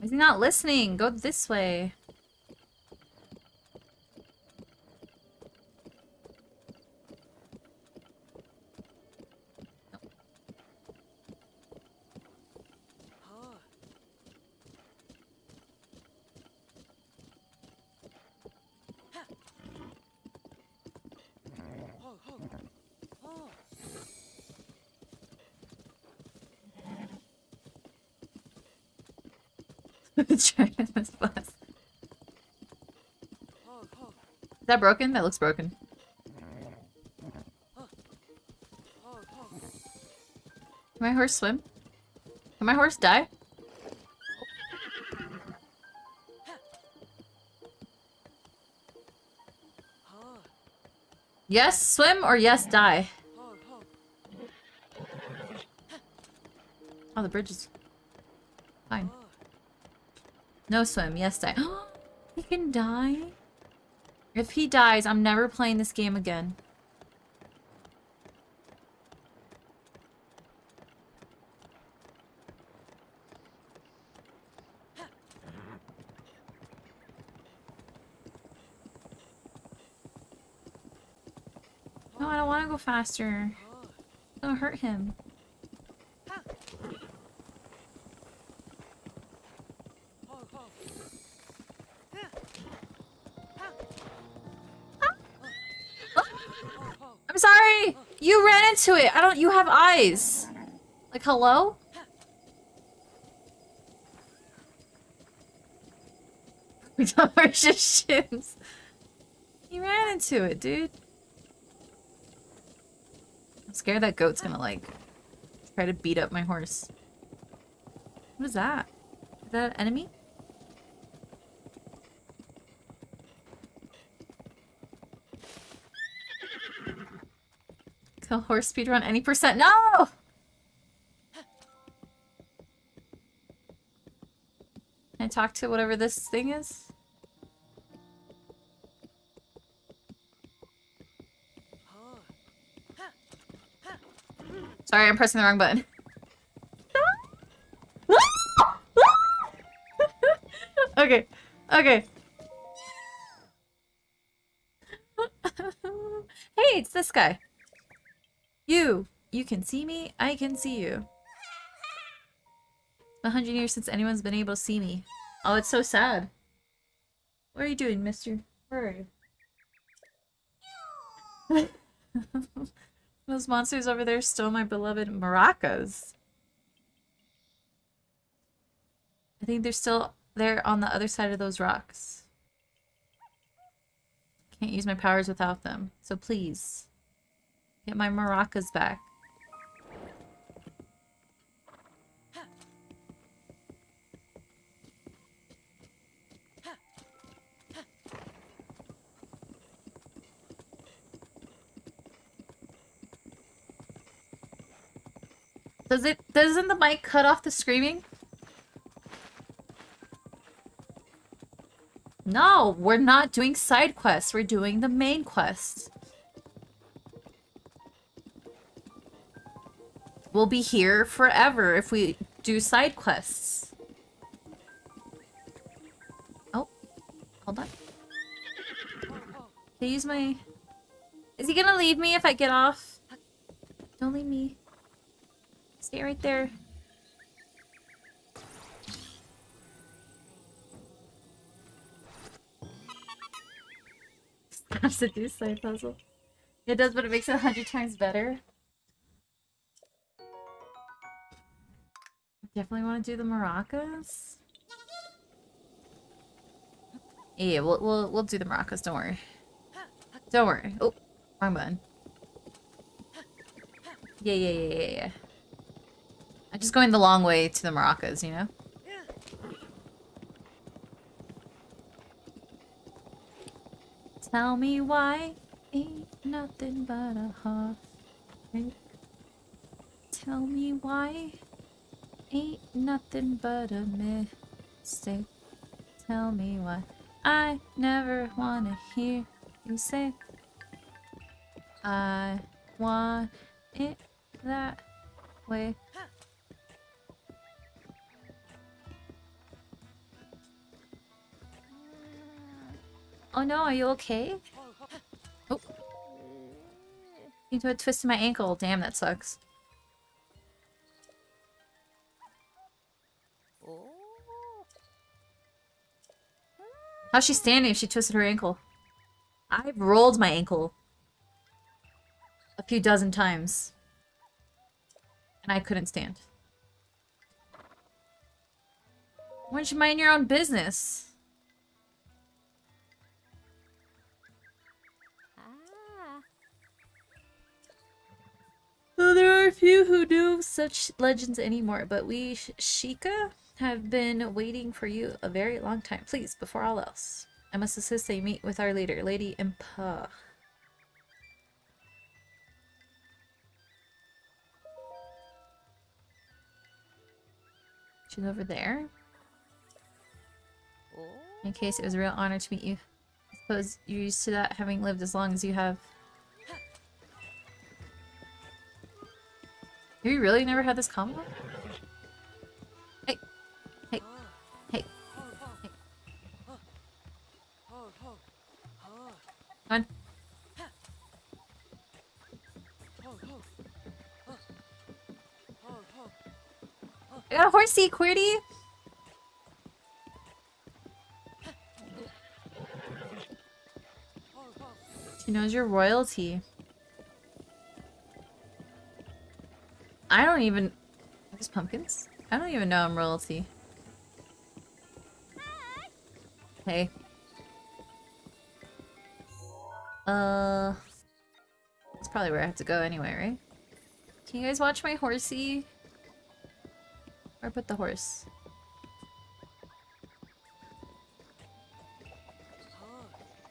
Is he not listening? Go this way. this bus. Is that broken? That looks broken. Can my horse swim? Can my horse die? Yes, swim or yes, die. Oh, the bridge is fine. No swim. Yes, die. he can die? If he dies, I'm never playing this game again. No, I don't want to go faster. Don't hurt him. Into it! I don't- you have eyes! Like, hello? We don't just shins. You ran into it, dude. I'm scared that goat's gonna, like, try to beat up my horse. What is that? Is that an enemy? Kill horse speed run any percent. No! Can I talk to whatever this thing is? Sorry, I'm pressing the wrong button. okay, okay. hey, it's this guy. You! You can see me, I can see you. A hundred years since anyone's been able to see me. Oh, it's so sad. What are you doing, mister? Where are you? Those monsters over there stole my beloved maracas. I think they're still there on the other side of those rocks. Can't use my powers without them, so please, get my maracas back. Does it- doesn't the mic cut off the screaming? No, we're not doing side quests. We're doing the main quest. We'll be here forever if we do side quests. Oh, hold on. I use my... Is he gonna leave me if I get off? Don't leave me. Stay right there. Has to do side puzzle. It does, but it makes it a hundred times better. Definitely want to do the maracas. Yeah, we'll we'll we'll do the maracas. Don't worry. Don't worry. Oh, wrong button. Yeah, yeah, yeah, yeah, yeah. I'm just going the long way to the maracas, you know? Tell me why ain't nothing but a heartbreak. Tell me why ain't nothing but a mistake. Tell me why I never wanna hear you say I want it that way. Oh no, are you okay? Oh. Into a twist in my ankle. Damn, that sucks. How's she standing if she twisted her ankle? I've rolled my ankle. A few dozen times. And I couldn't stand. Why don't you mind your own business? Ah. Though there are a few who do such legends anymore, but we, Sh Sheikah, have been waiting for you a very long time. Please, before all else, I must that you meet with our leader, Lady Impa. She's over there. In case it was a real honor to meet you. I suppose you're used to that, having lived as long as you have. Have you really never had this combo? on. I got a horsey, Quirty! She knows your royalty. I don't even... Are these pumpkins? I don't even know I'm royalty. Hey. Uh... That's probably where I have to go anyway, right? Can you guys watch my horsey? Where put the horse?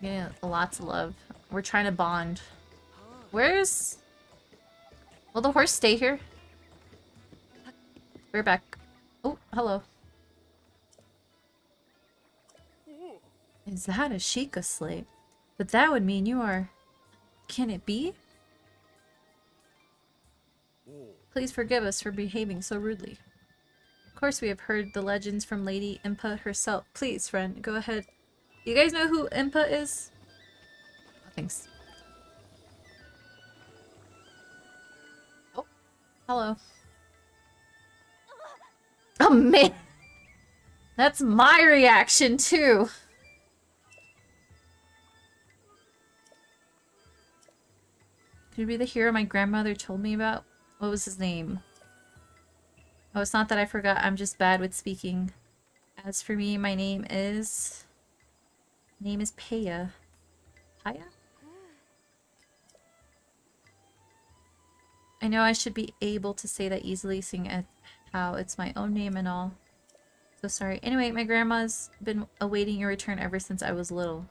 Getting lots of love. We're trying to bond. Where's... Will the horse stay here? We're back. Oh, hello. Is that a Sheikah slate? But that would mean you are... Can it be? Please forgive us for behaving so rudely. Of course we have heard the legends from Lady Impa herself. Please, friend, go ahead. You guys know who Impa is? Oh, thanks. Oh, hello. Oh man! That's my reaction too! You be the hero my grandmother told me about? What was his name? Oh, it's not that I forgot. I'm just bad with speaking. As for me, my name is... Name is Paya. Paya? I know I should be able to say that easily, seeing as how it's my own name and all. So sorry. Anyway, my grandma's been awaiting your return ever since I was little.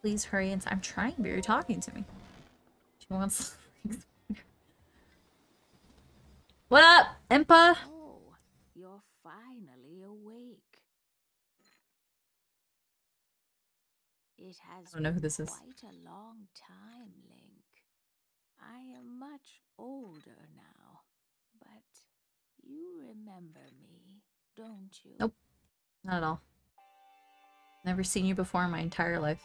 Please hurry and I'm trying, but you're talking to me. She wants... What up, Impa? Oh, you're finally awake. It has I don't know who this is. quite a long time, Link. I am much older now, but you remember me, don't you? Nope. Not at all. Never seen you before in my entire life.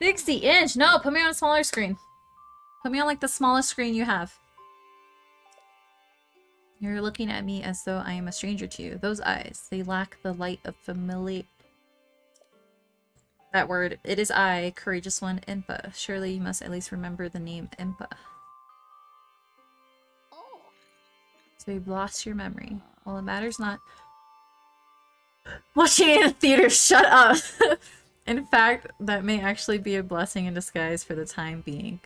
60 inch! No, put me on a smaller screen. Put me on like the smallest screen you have. You're looking at me as though I am a stranger to you. Those eyes, they lack the light of familiar... That word. It is I, courageous one, Impa. Surely you must at least remember the name Impa. So you've lost your memory. Well, it matters not. Watching in a theater, shut up! in fact, that may actually be a blessing in disguise for the time being.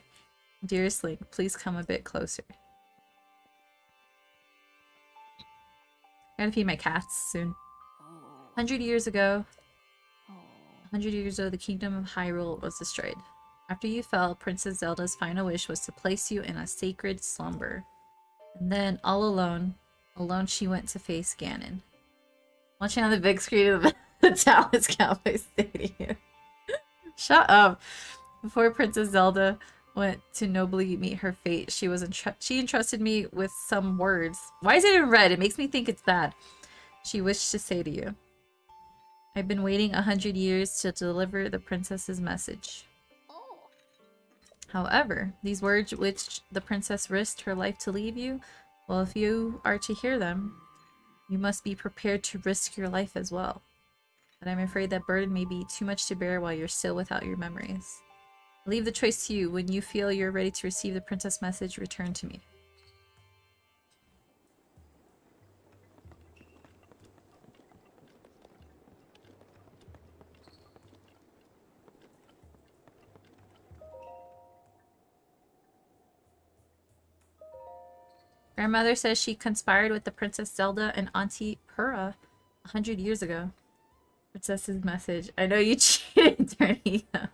Dearest Link, please come a bit closer. I Gotta feed my cats soon. Hundred years ago, hundred years ago, the kingdom of Hyrule was destroyed. After you fell, Princess Zelda's final wish was to place you in a sacred slumber. And then, all alone, alone she went to face Ganon. Watching on the big screen of the Dallas Cowboy Stadium. Shut up. Before Princess Zelda went to nobly meet her fate, she was she entrusted me with some words. Why is it in red? It makes me think it's bad. She wished to say to you. I've been waiting a hundred years to deliver the princess's message. However, these words which the princess risked her life to leave you, well, if you are to hear them, you must be prepared to risk your life as well. But I'm afraid that burden may be too much to bear while you're still without your memories. I leave the choice to you. When you feel you're ready to receive the princess message, return to me. Grandmother says she conspired with the Princess Zelda and Auntie Purah a hundred years ago. Princess's message. I know you cheated, Darnita.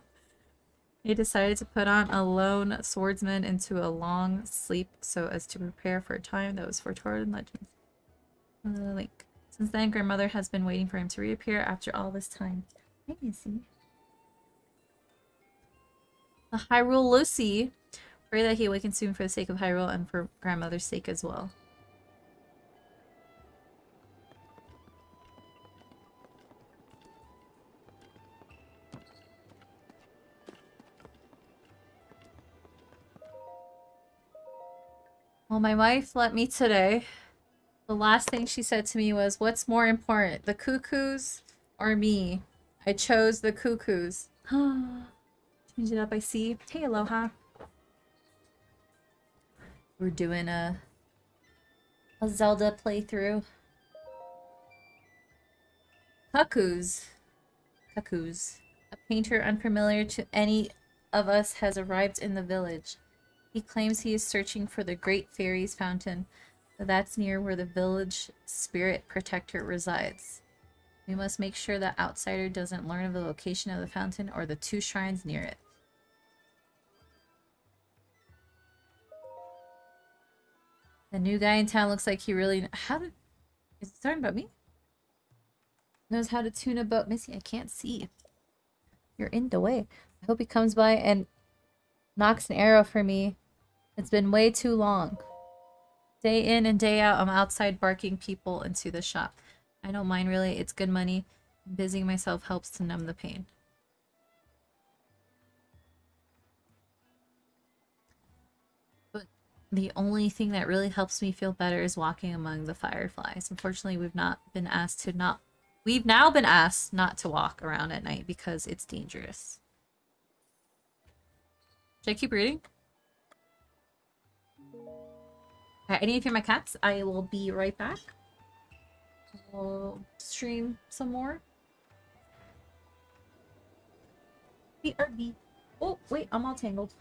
He decided to put on a lone swordsman into a long sleep so as to prepare for a time that was foretold in legends. Uh, link. Since then, grandmother has been waiting for him to reappear after all this time. Hi, Missy. The Hyrule Lucy. Pray that he awakens soon for the sake of Hyrule and for grandmother's sake as well. Well, my wife let me today. The last thing she said to me was, What's more important, the cuckoos or me? I chose the cuckoos. Change it up, I see. Hey, Aloha. We're doing a a Zelda playthrough. Cuckoos. Kaku's. A painter unfamiliar to any of us has arrived in the village. He claims he is searching for the Great Fairies Fountain. That's near where the village spirit protector resides. We must make sure the outsider doesn't learn of the location of the fountain or the two shrines near it. The new guy in town looks like he really... How did... Is it talking about me? Knows how to tune a boat. Missy, I can't see. You're in the way. I hope he comes by and knocks an arrow for me. It's been way too long. Day in and day out, I'm outside barking people into the shop. I don't mind really. It's good money. Busying myself helps to numb the pain. But the only thing that really helps me feel better is walking among the fireflies. Unfortunately, we've not been asked to not... We've now been asked not to walk around at night because it's dangerous. Should I keep reading? Alright, I need to feed my cats. I will be right back. We'll stream some more. BRB. Oh, wait, I'm all tangled.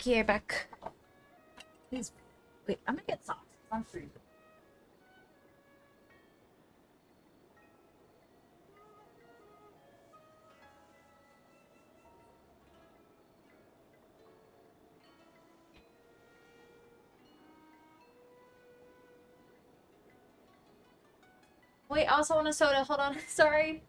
Okay, back. Please. Wait, I'm gonna get socks. I'm free. Wait, I also want a soda. Hold on. Sorry.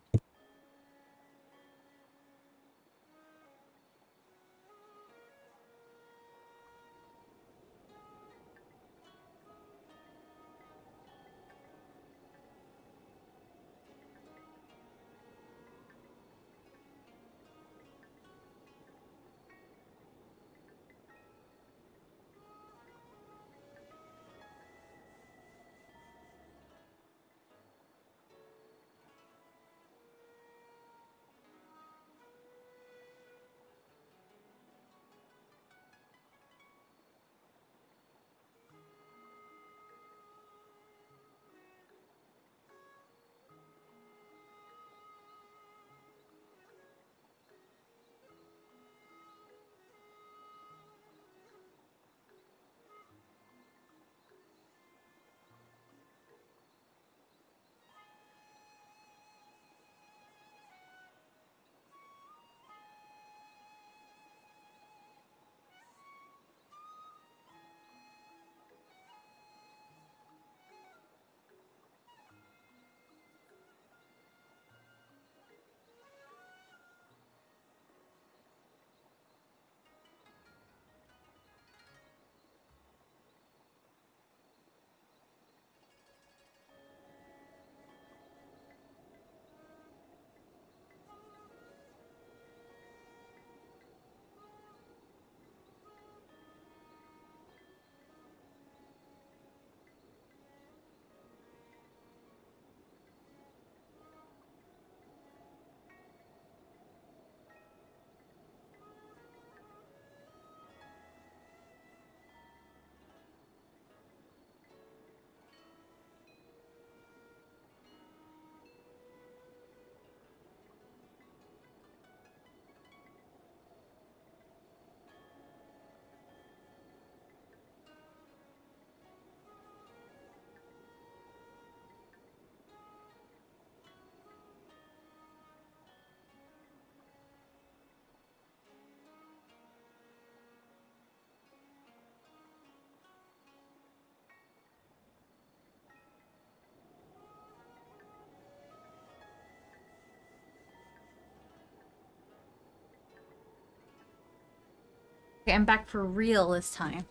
Okay, I'm back for real this time.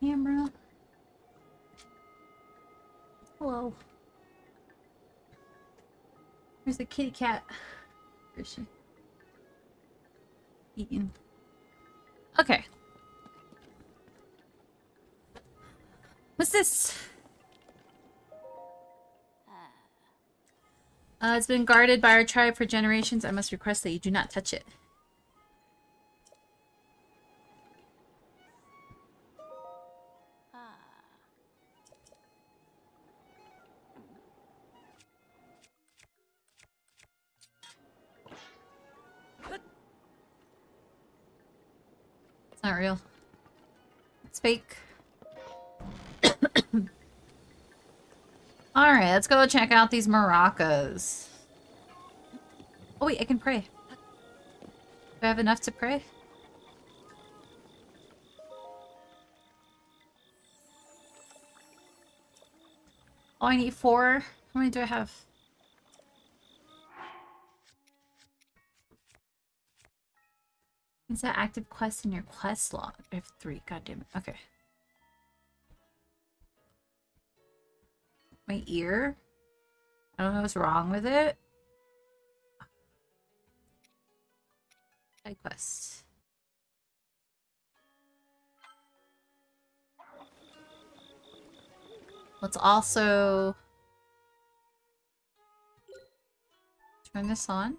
Camera. Hello. Where's the kitty cat? Where is she? Eating. Okay. What's this? Uh, it's been guarded by our tribe for generations. I must request that you do not touch it. Let's go check out these maracas. Oh wait, I can pray. Do I have enough to pray? Oh, I need four. How many do I have? Is that active quest in your quest log? I have three. God damn it. Okay. My ear? I don't know what's wrong with it. Side quest. Let's also turn this on.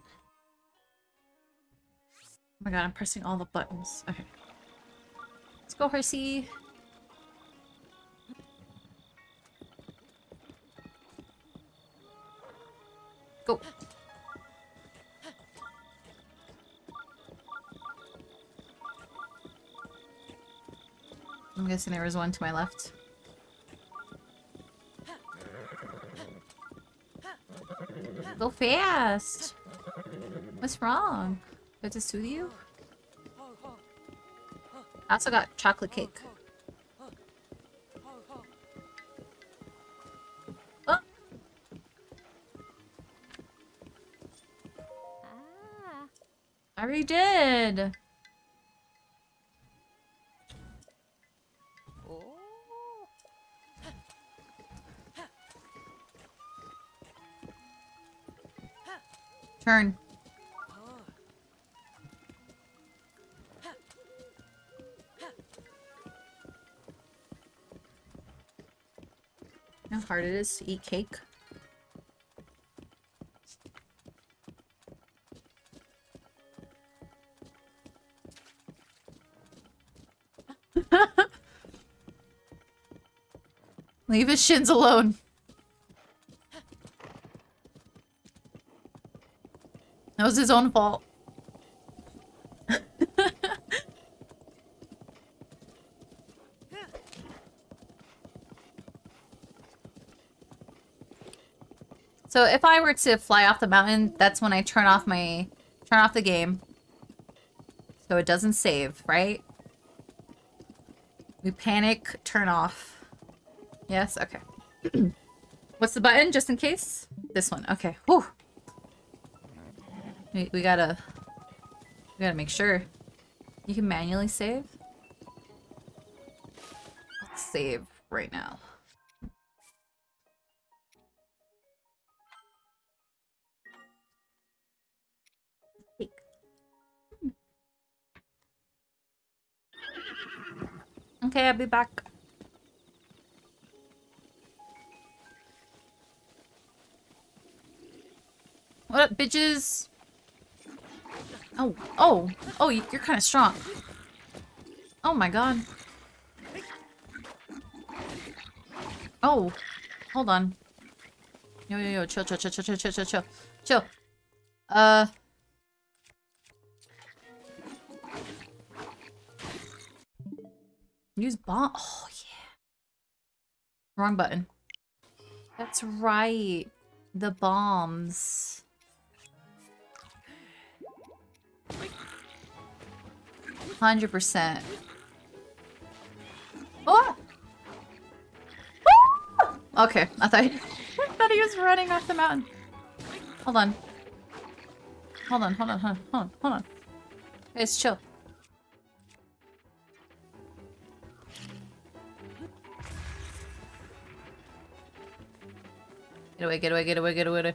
Oh my god, I'm pressing all the buttons. Okay. Let's go, horsey. Go. I'm guessing there was one to my left. Go fast! What's wrong? Did I soothe you? I also got chocolate cake. I already did! Turn. How hard it is to eat cake. Leave his shins alone. That was his own fault. so if I were to fly off the mountain, that's when I turn off my turn off the game. So it doesn't save, right? We panic, turn off. Yes, okay. What's the button, just in case? This one, okay. Whew. We, we gotta... We gotta make sure. You can manually save? Let's save right now. Okay, I'll be back. Bitches? Oh, oh, oh, you- you're kind of strong. Oh my god. Oh, hold on. Yo, yo, yo, chill, chill, chill, chill, chill, chill, chill. Chill. Uh. Use bomb. Oh, yeah. Wrong button. That's right. The bombs. Hundred percent. Oh! Ah! Okay, I thought, I thought he was running off the mountain. Hold on. Hold on, hold on, hold on, hold on, hold on. Guys, chill. Get away, get away, get away. Get away.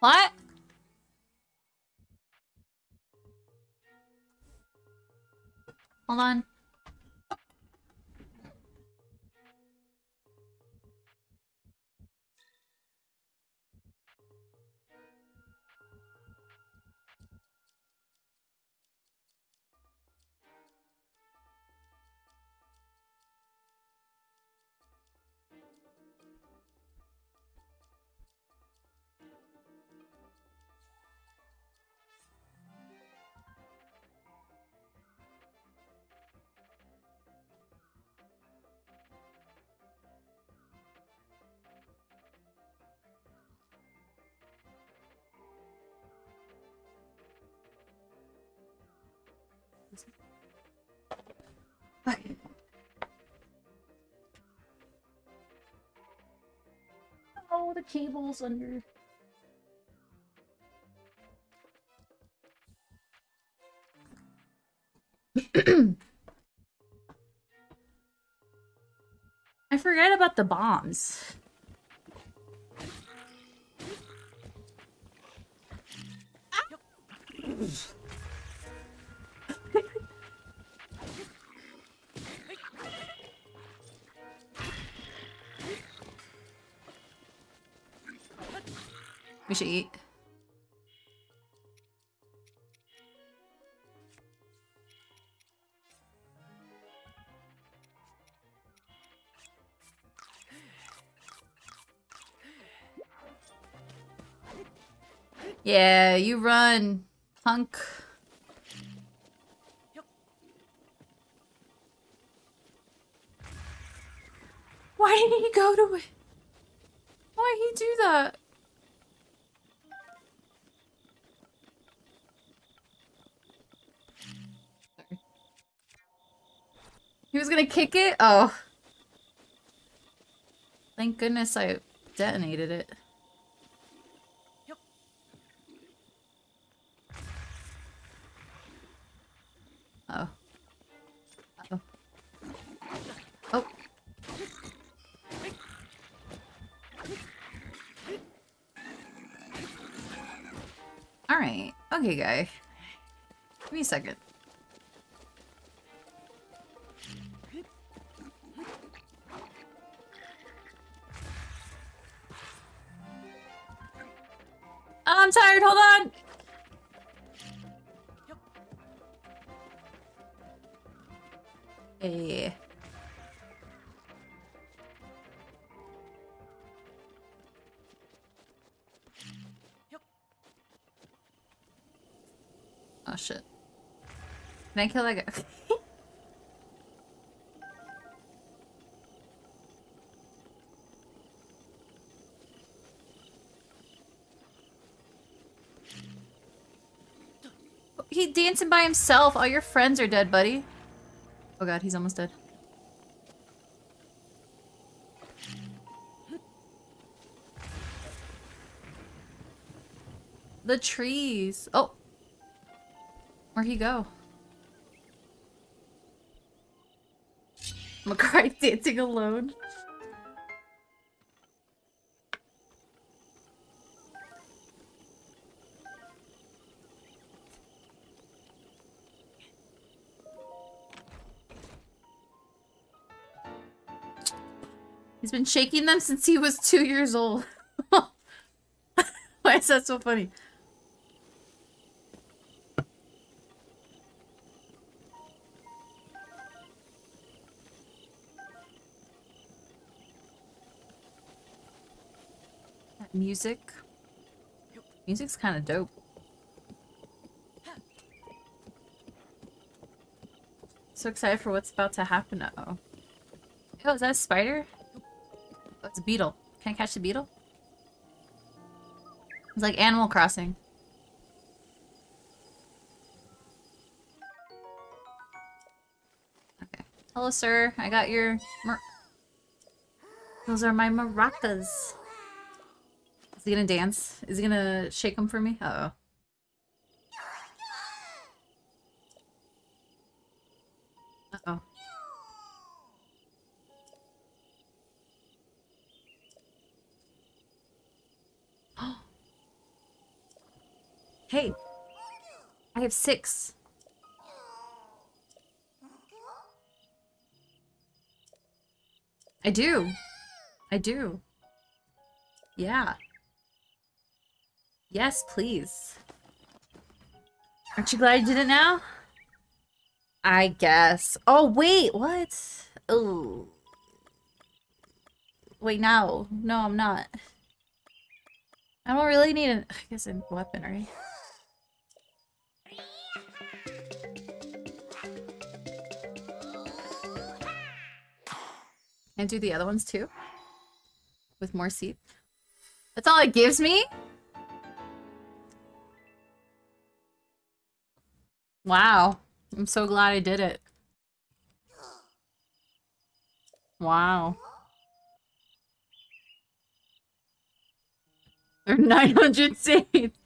What? Hold on. The cable's under. I forget about the bombs. Ah! We should eat. Yeah, you run, punk. Why did he go to it? Why did he do that? He was gonna kick it? Oh. Thank goodness I detonated it. Oh. Uh oh. Oh. Alright. Okay, guy. Give me a second. I'm tired, hold on! Hey. Oh shit. Can I kill that guy? he dancing by himself. All your friends are dead, buddy. Oh god, he's almost dead. The trees. Oh. Where'd he go? Macari dancing alone. He's been shaking them since he was two years old. Why is that so funny? That music. Music's kind of dope. So excited for what's about to happen. Uh oh. Oh, is that a spider? It's a beetle. Can I catch the beetle? It's like Animal Crossing. Okay. Hello, sir. I got your... Those are my maracas. Is he gonna dance? Is he gonna shake them for me? Uh oh Hey, I have six. I do. I do. Yeah. Yes, please. Aren't you glad you did it now? I guess. Oh, wait, what? Oh. Wait, no. No, I'm not. I don't really need an, I guess, a weaponry. Do the other ones too? With more seats? That's all it gives me? Wow. I'm so glad I did it. Wow. They're 900 seats.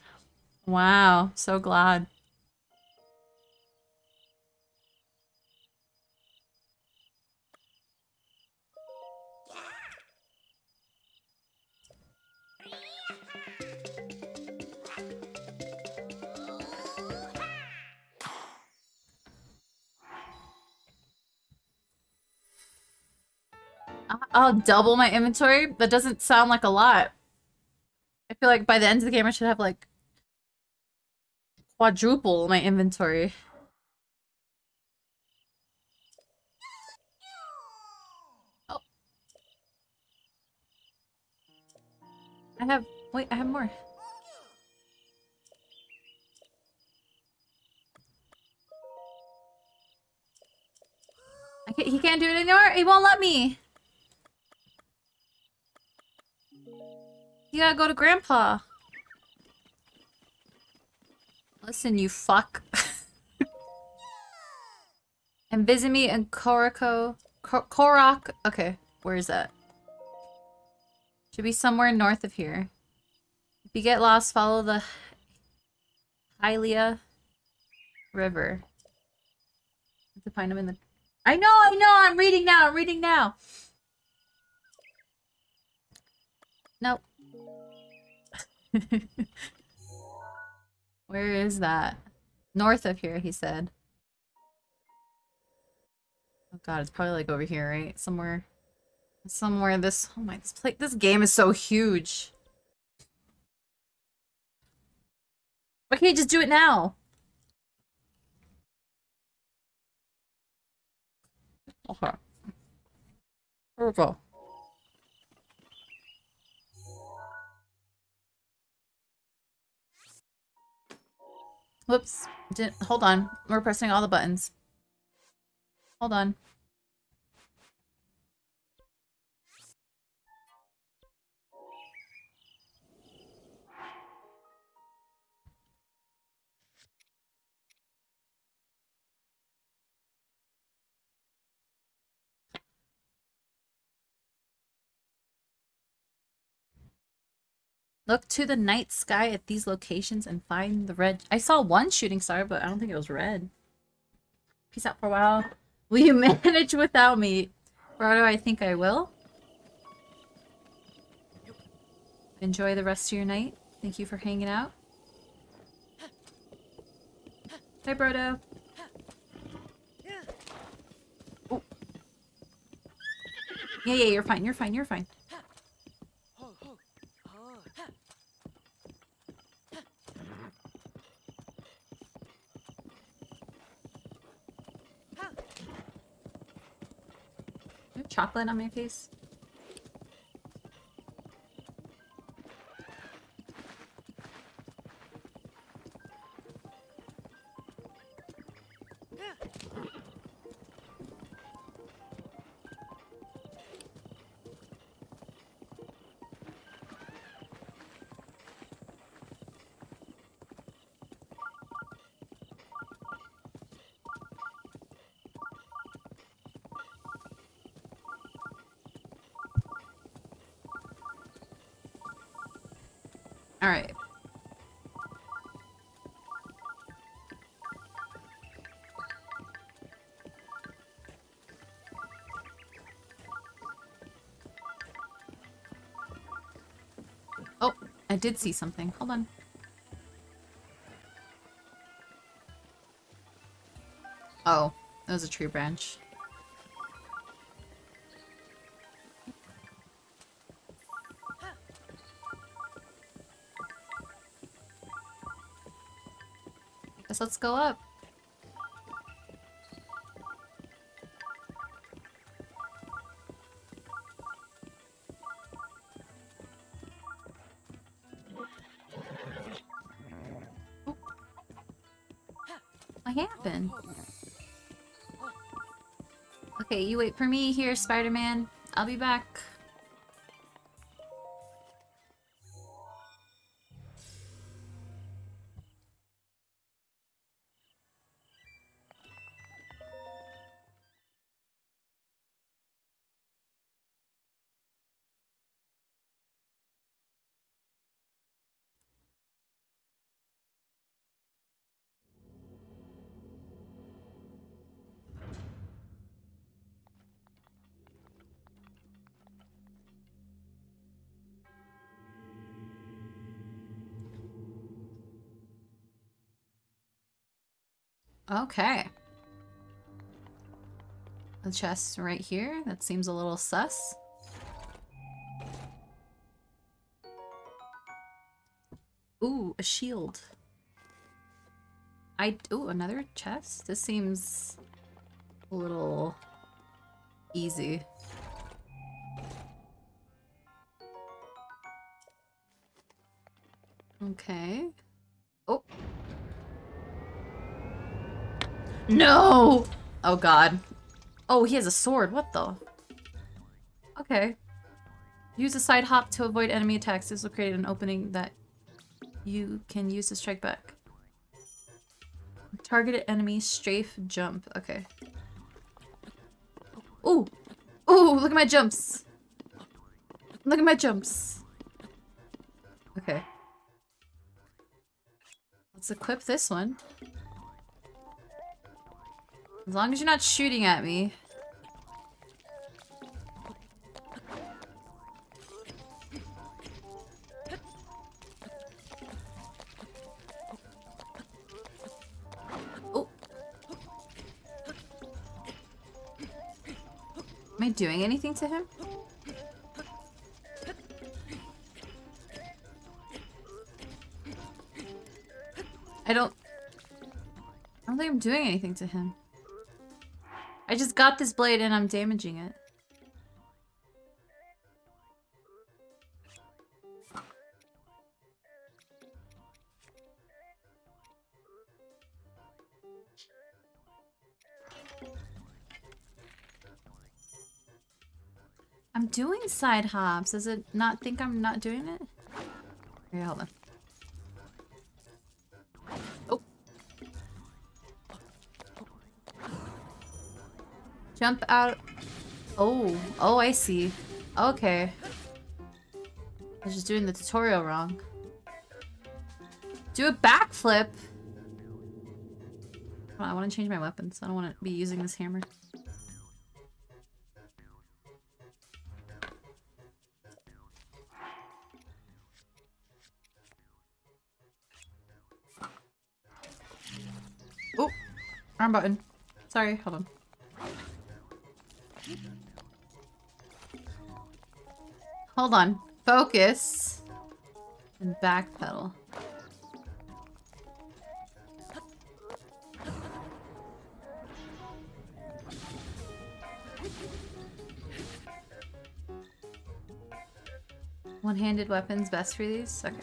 Wow. So glad. I'll double my inventory? That doesn't sound like a lot. I feel like by the end of the game I should have like quadruple my inventory. Oh. I have, wait, I have more. Can't, he can't do it anymore? He won't let me. You gotta go to Grandpa. Listen, you fuck. and visit me in Koroko. Korok. Okay, where is that? Should be somewhere north of here. If you get lost, follow the Hylia River. to find them in the... I know, I know, I'm reading now, I'm reading now. Nope. Where is that? North of here, he said. Oh god, it's probably like over here, right? Somewhere. Somewhere this- oh my, this, play, this game is so huge. Why can't you just do it now? Okay. Here we go. Whoops. Didn't, hold on. We're pressing all the buttons. Hold on. Look to the night sky at these locations and find the red. I saw one shooting star, but I don't think it was red. Peace out for a while. Will you manage without me? Or do I think I will? Enjoy the rest of your night. Thank you for hanging out. Hi, Brodo. Oh. Yeah, yeah, you're fine. You're fine. You're fine. Chocolate on my face? I did see something. Hold on. Oh, that was a tree branch. Guess let's go up. Okay, you wait for me here, Spider-Man. I'll be back. Okay. The chest right here. That seems a little sus. Ooh, a shield. I- ooh, another chest? This seems a little easy. Okay. Oh. No! Oh god. Oh, he has a sword. What the? Okay. Use a side hop to avoid enemy attacks. This will create an opening that you can use to strike back. Targeted enemy strafe jump. Okay. Ooh! Ooh, look at my jumps! Look at my jumps! Okay. Let's equip this one. As long as you're not shooting at me. Oh. Am I doing anything to him? I don't... I don't think I'm doing anything to him. I just got this blade and I'm damaging it. I'm doing side hops. Does it not think I'm not doing it? Here, hold on. Jump out. Oh. Oh, I see. Okay. I was just doing the tutorial wrong. Do a backflip. I want to change my weapons. I don't want to be using this hammer. Oh, arm button. Sorry, hold on. Hold on. Focus. And backpedal. One-handed weapons best for these? Okay.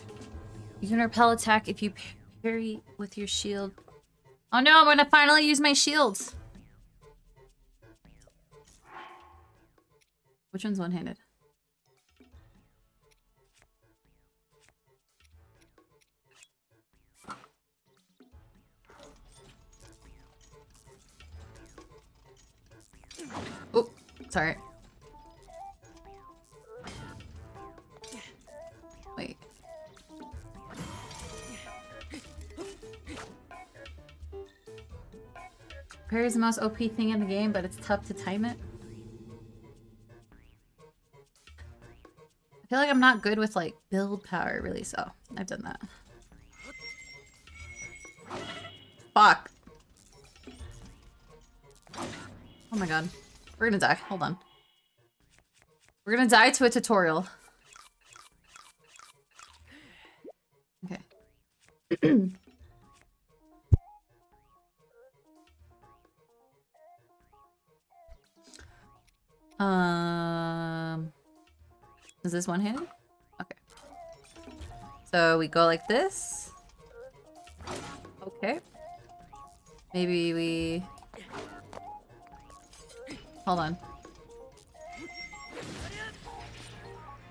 You can repel attack if you parry with your shield. Oh no, I'm gonna finally use my shields. Which one's one-handed? The most OP thing in the game, but it's tough to time it. I feel like I'm not good with like build power really, so I've done that. Fuck. Oh my god. We're gonna die. Hold on. We're gonna die to a tutorial. Is this one-handed? Okay. So we go like this. Okay. Maybe we... Hold on.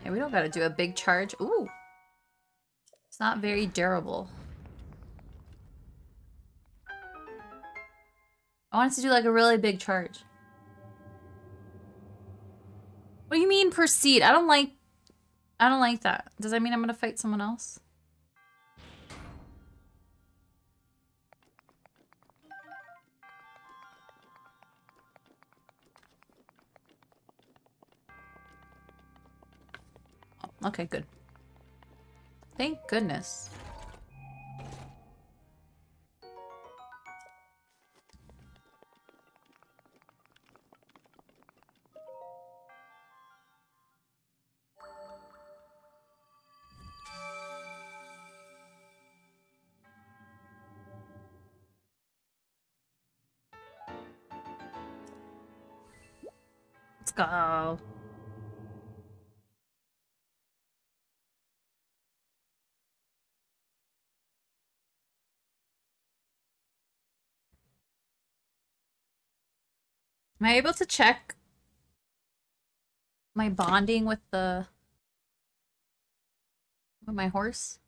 Yeah, we don't gotta do a big charge. Ooh! It's not very durable. I want us to do like a really big charge. What do you mean proceed? I don't like... I don't like that. Does that mean I'm gonna fight someone else? Okay, good. Thank goodness. Go. Am I able to check my bonding with the With my horse?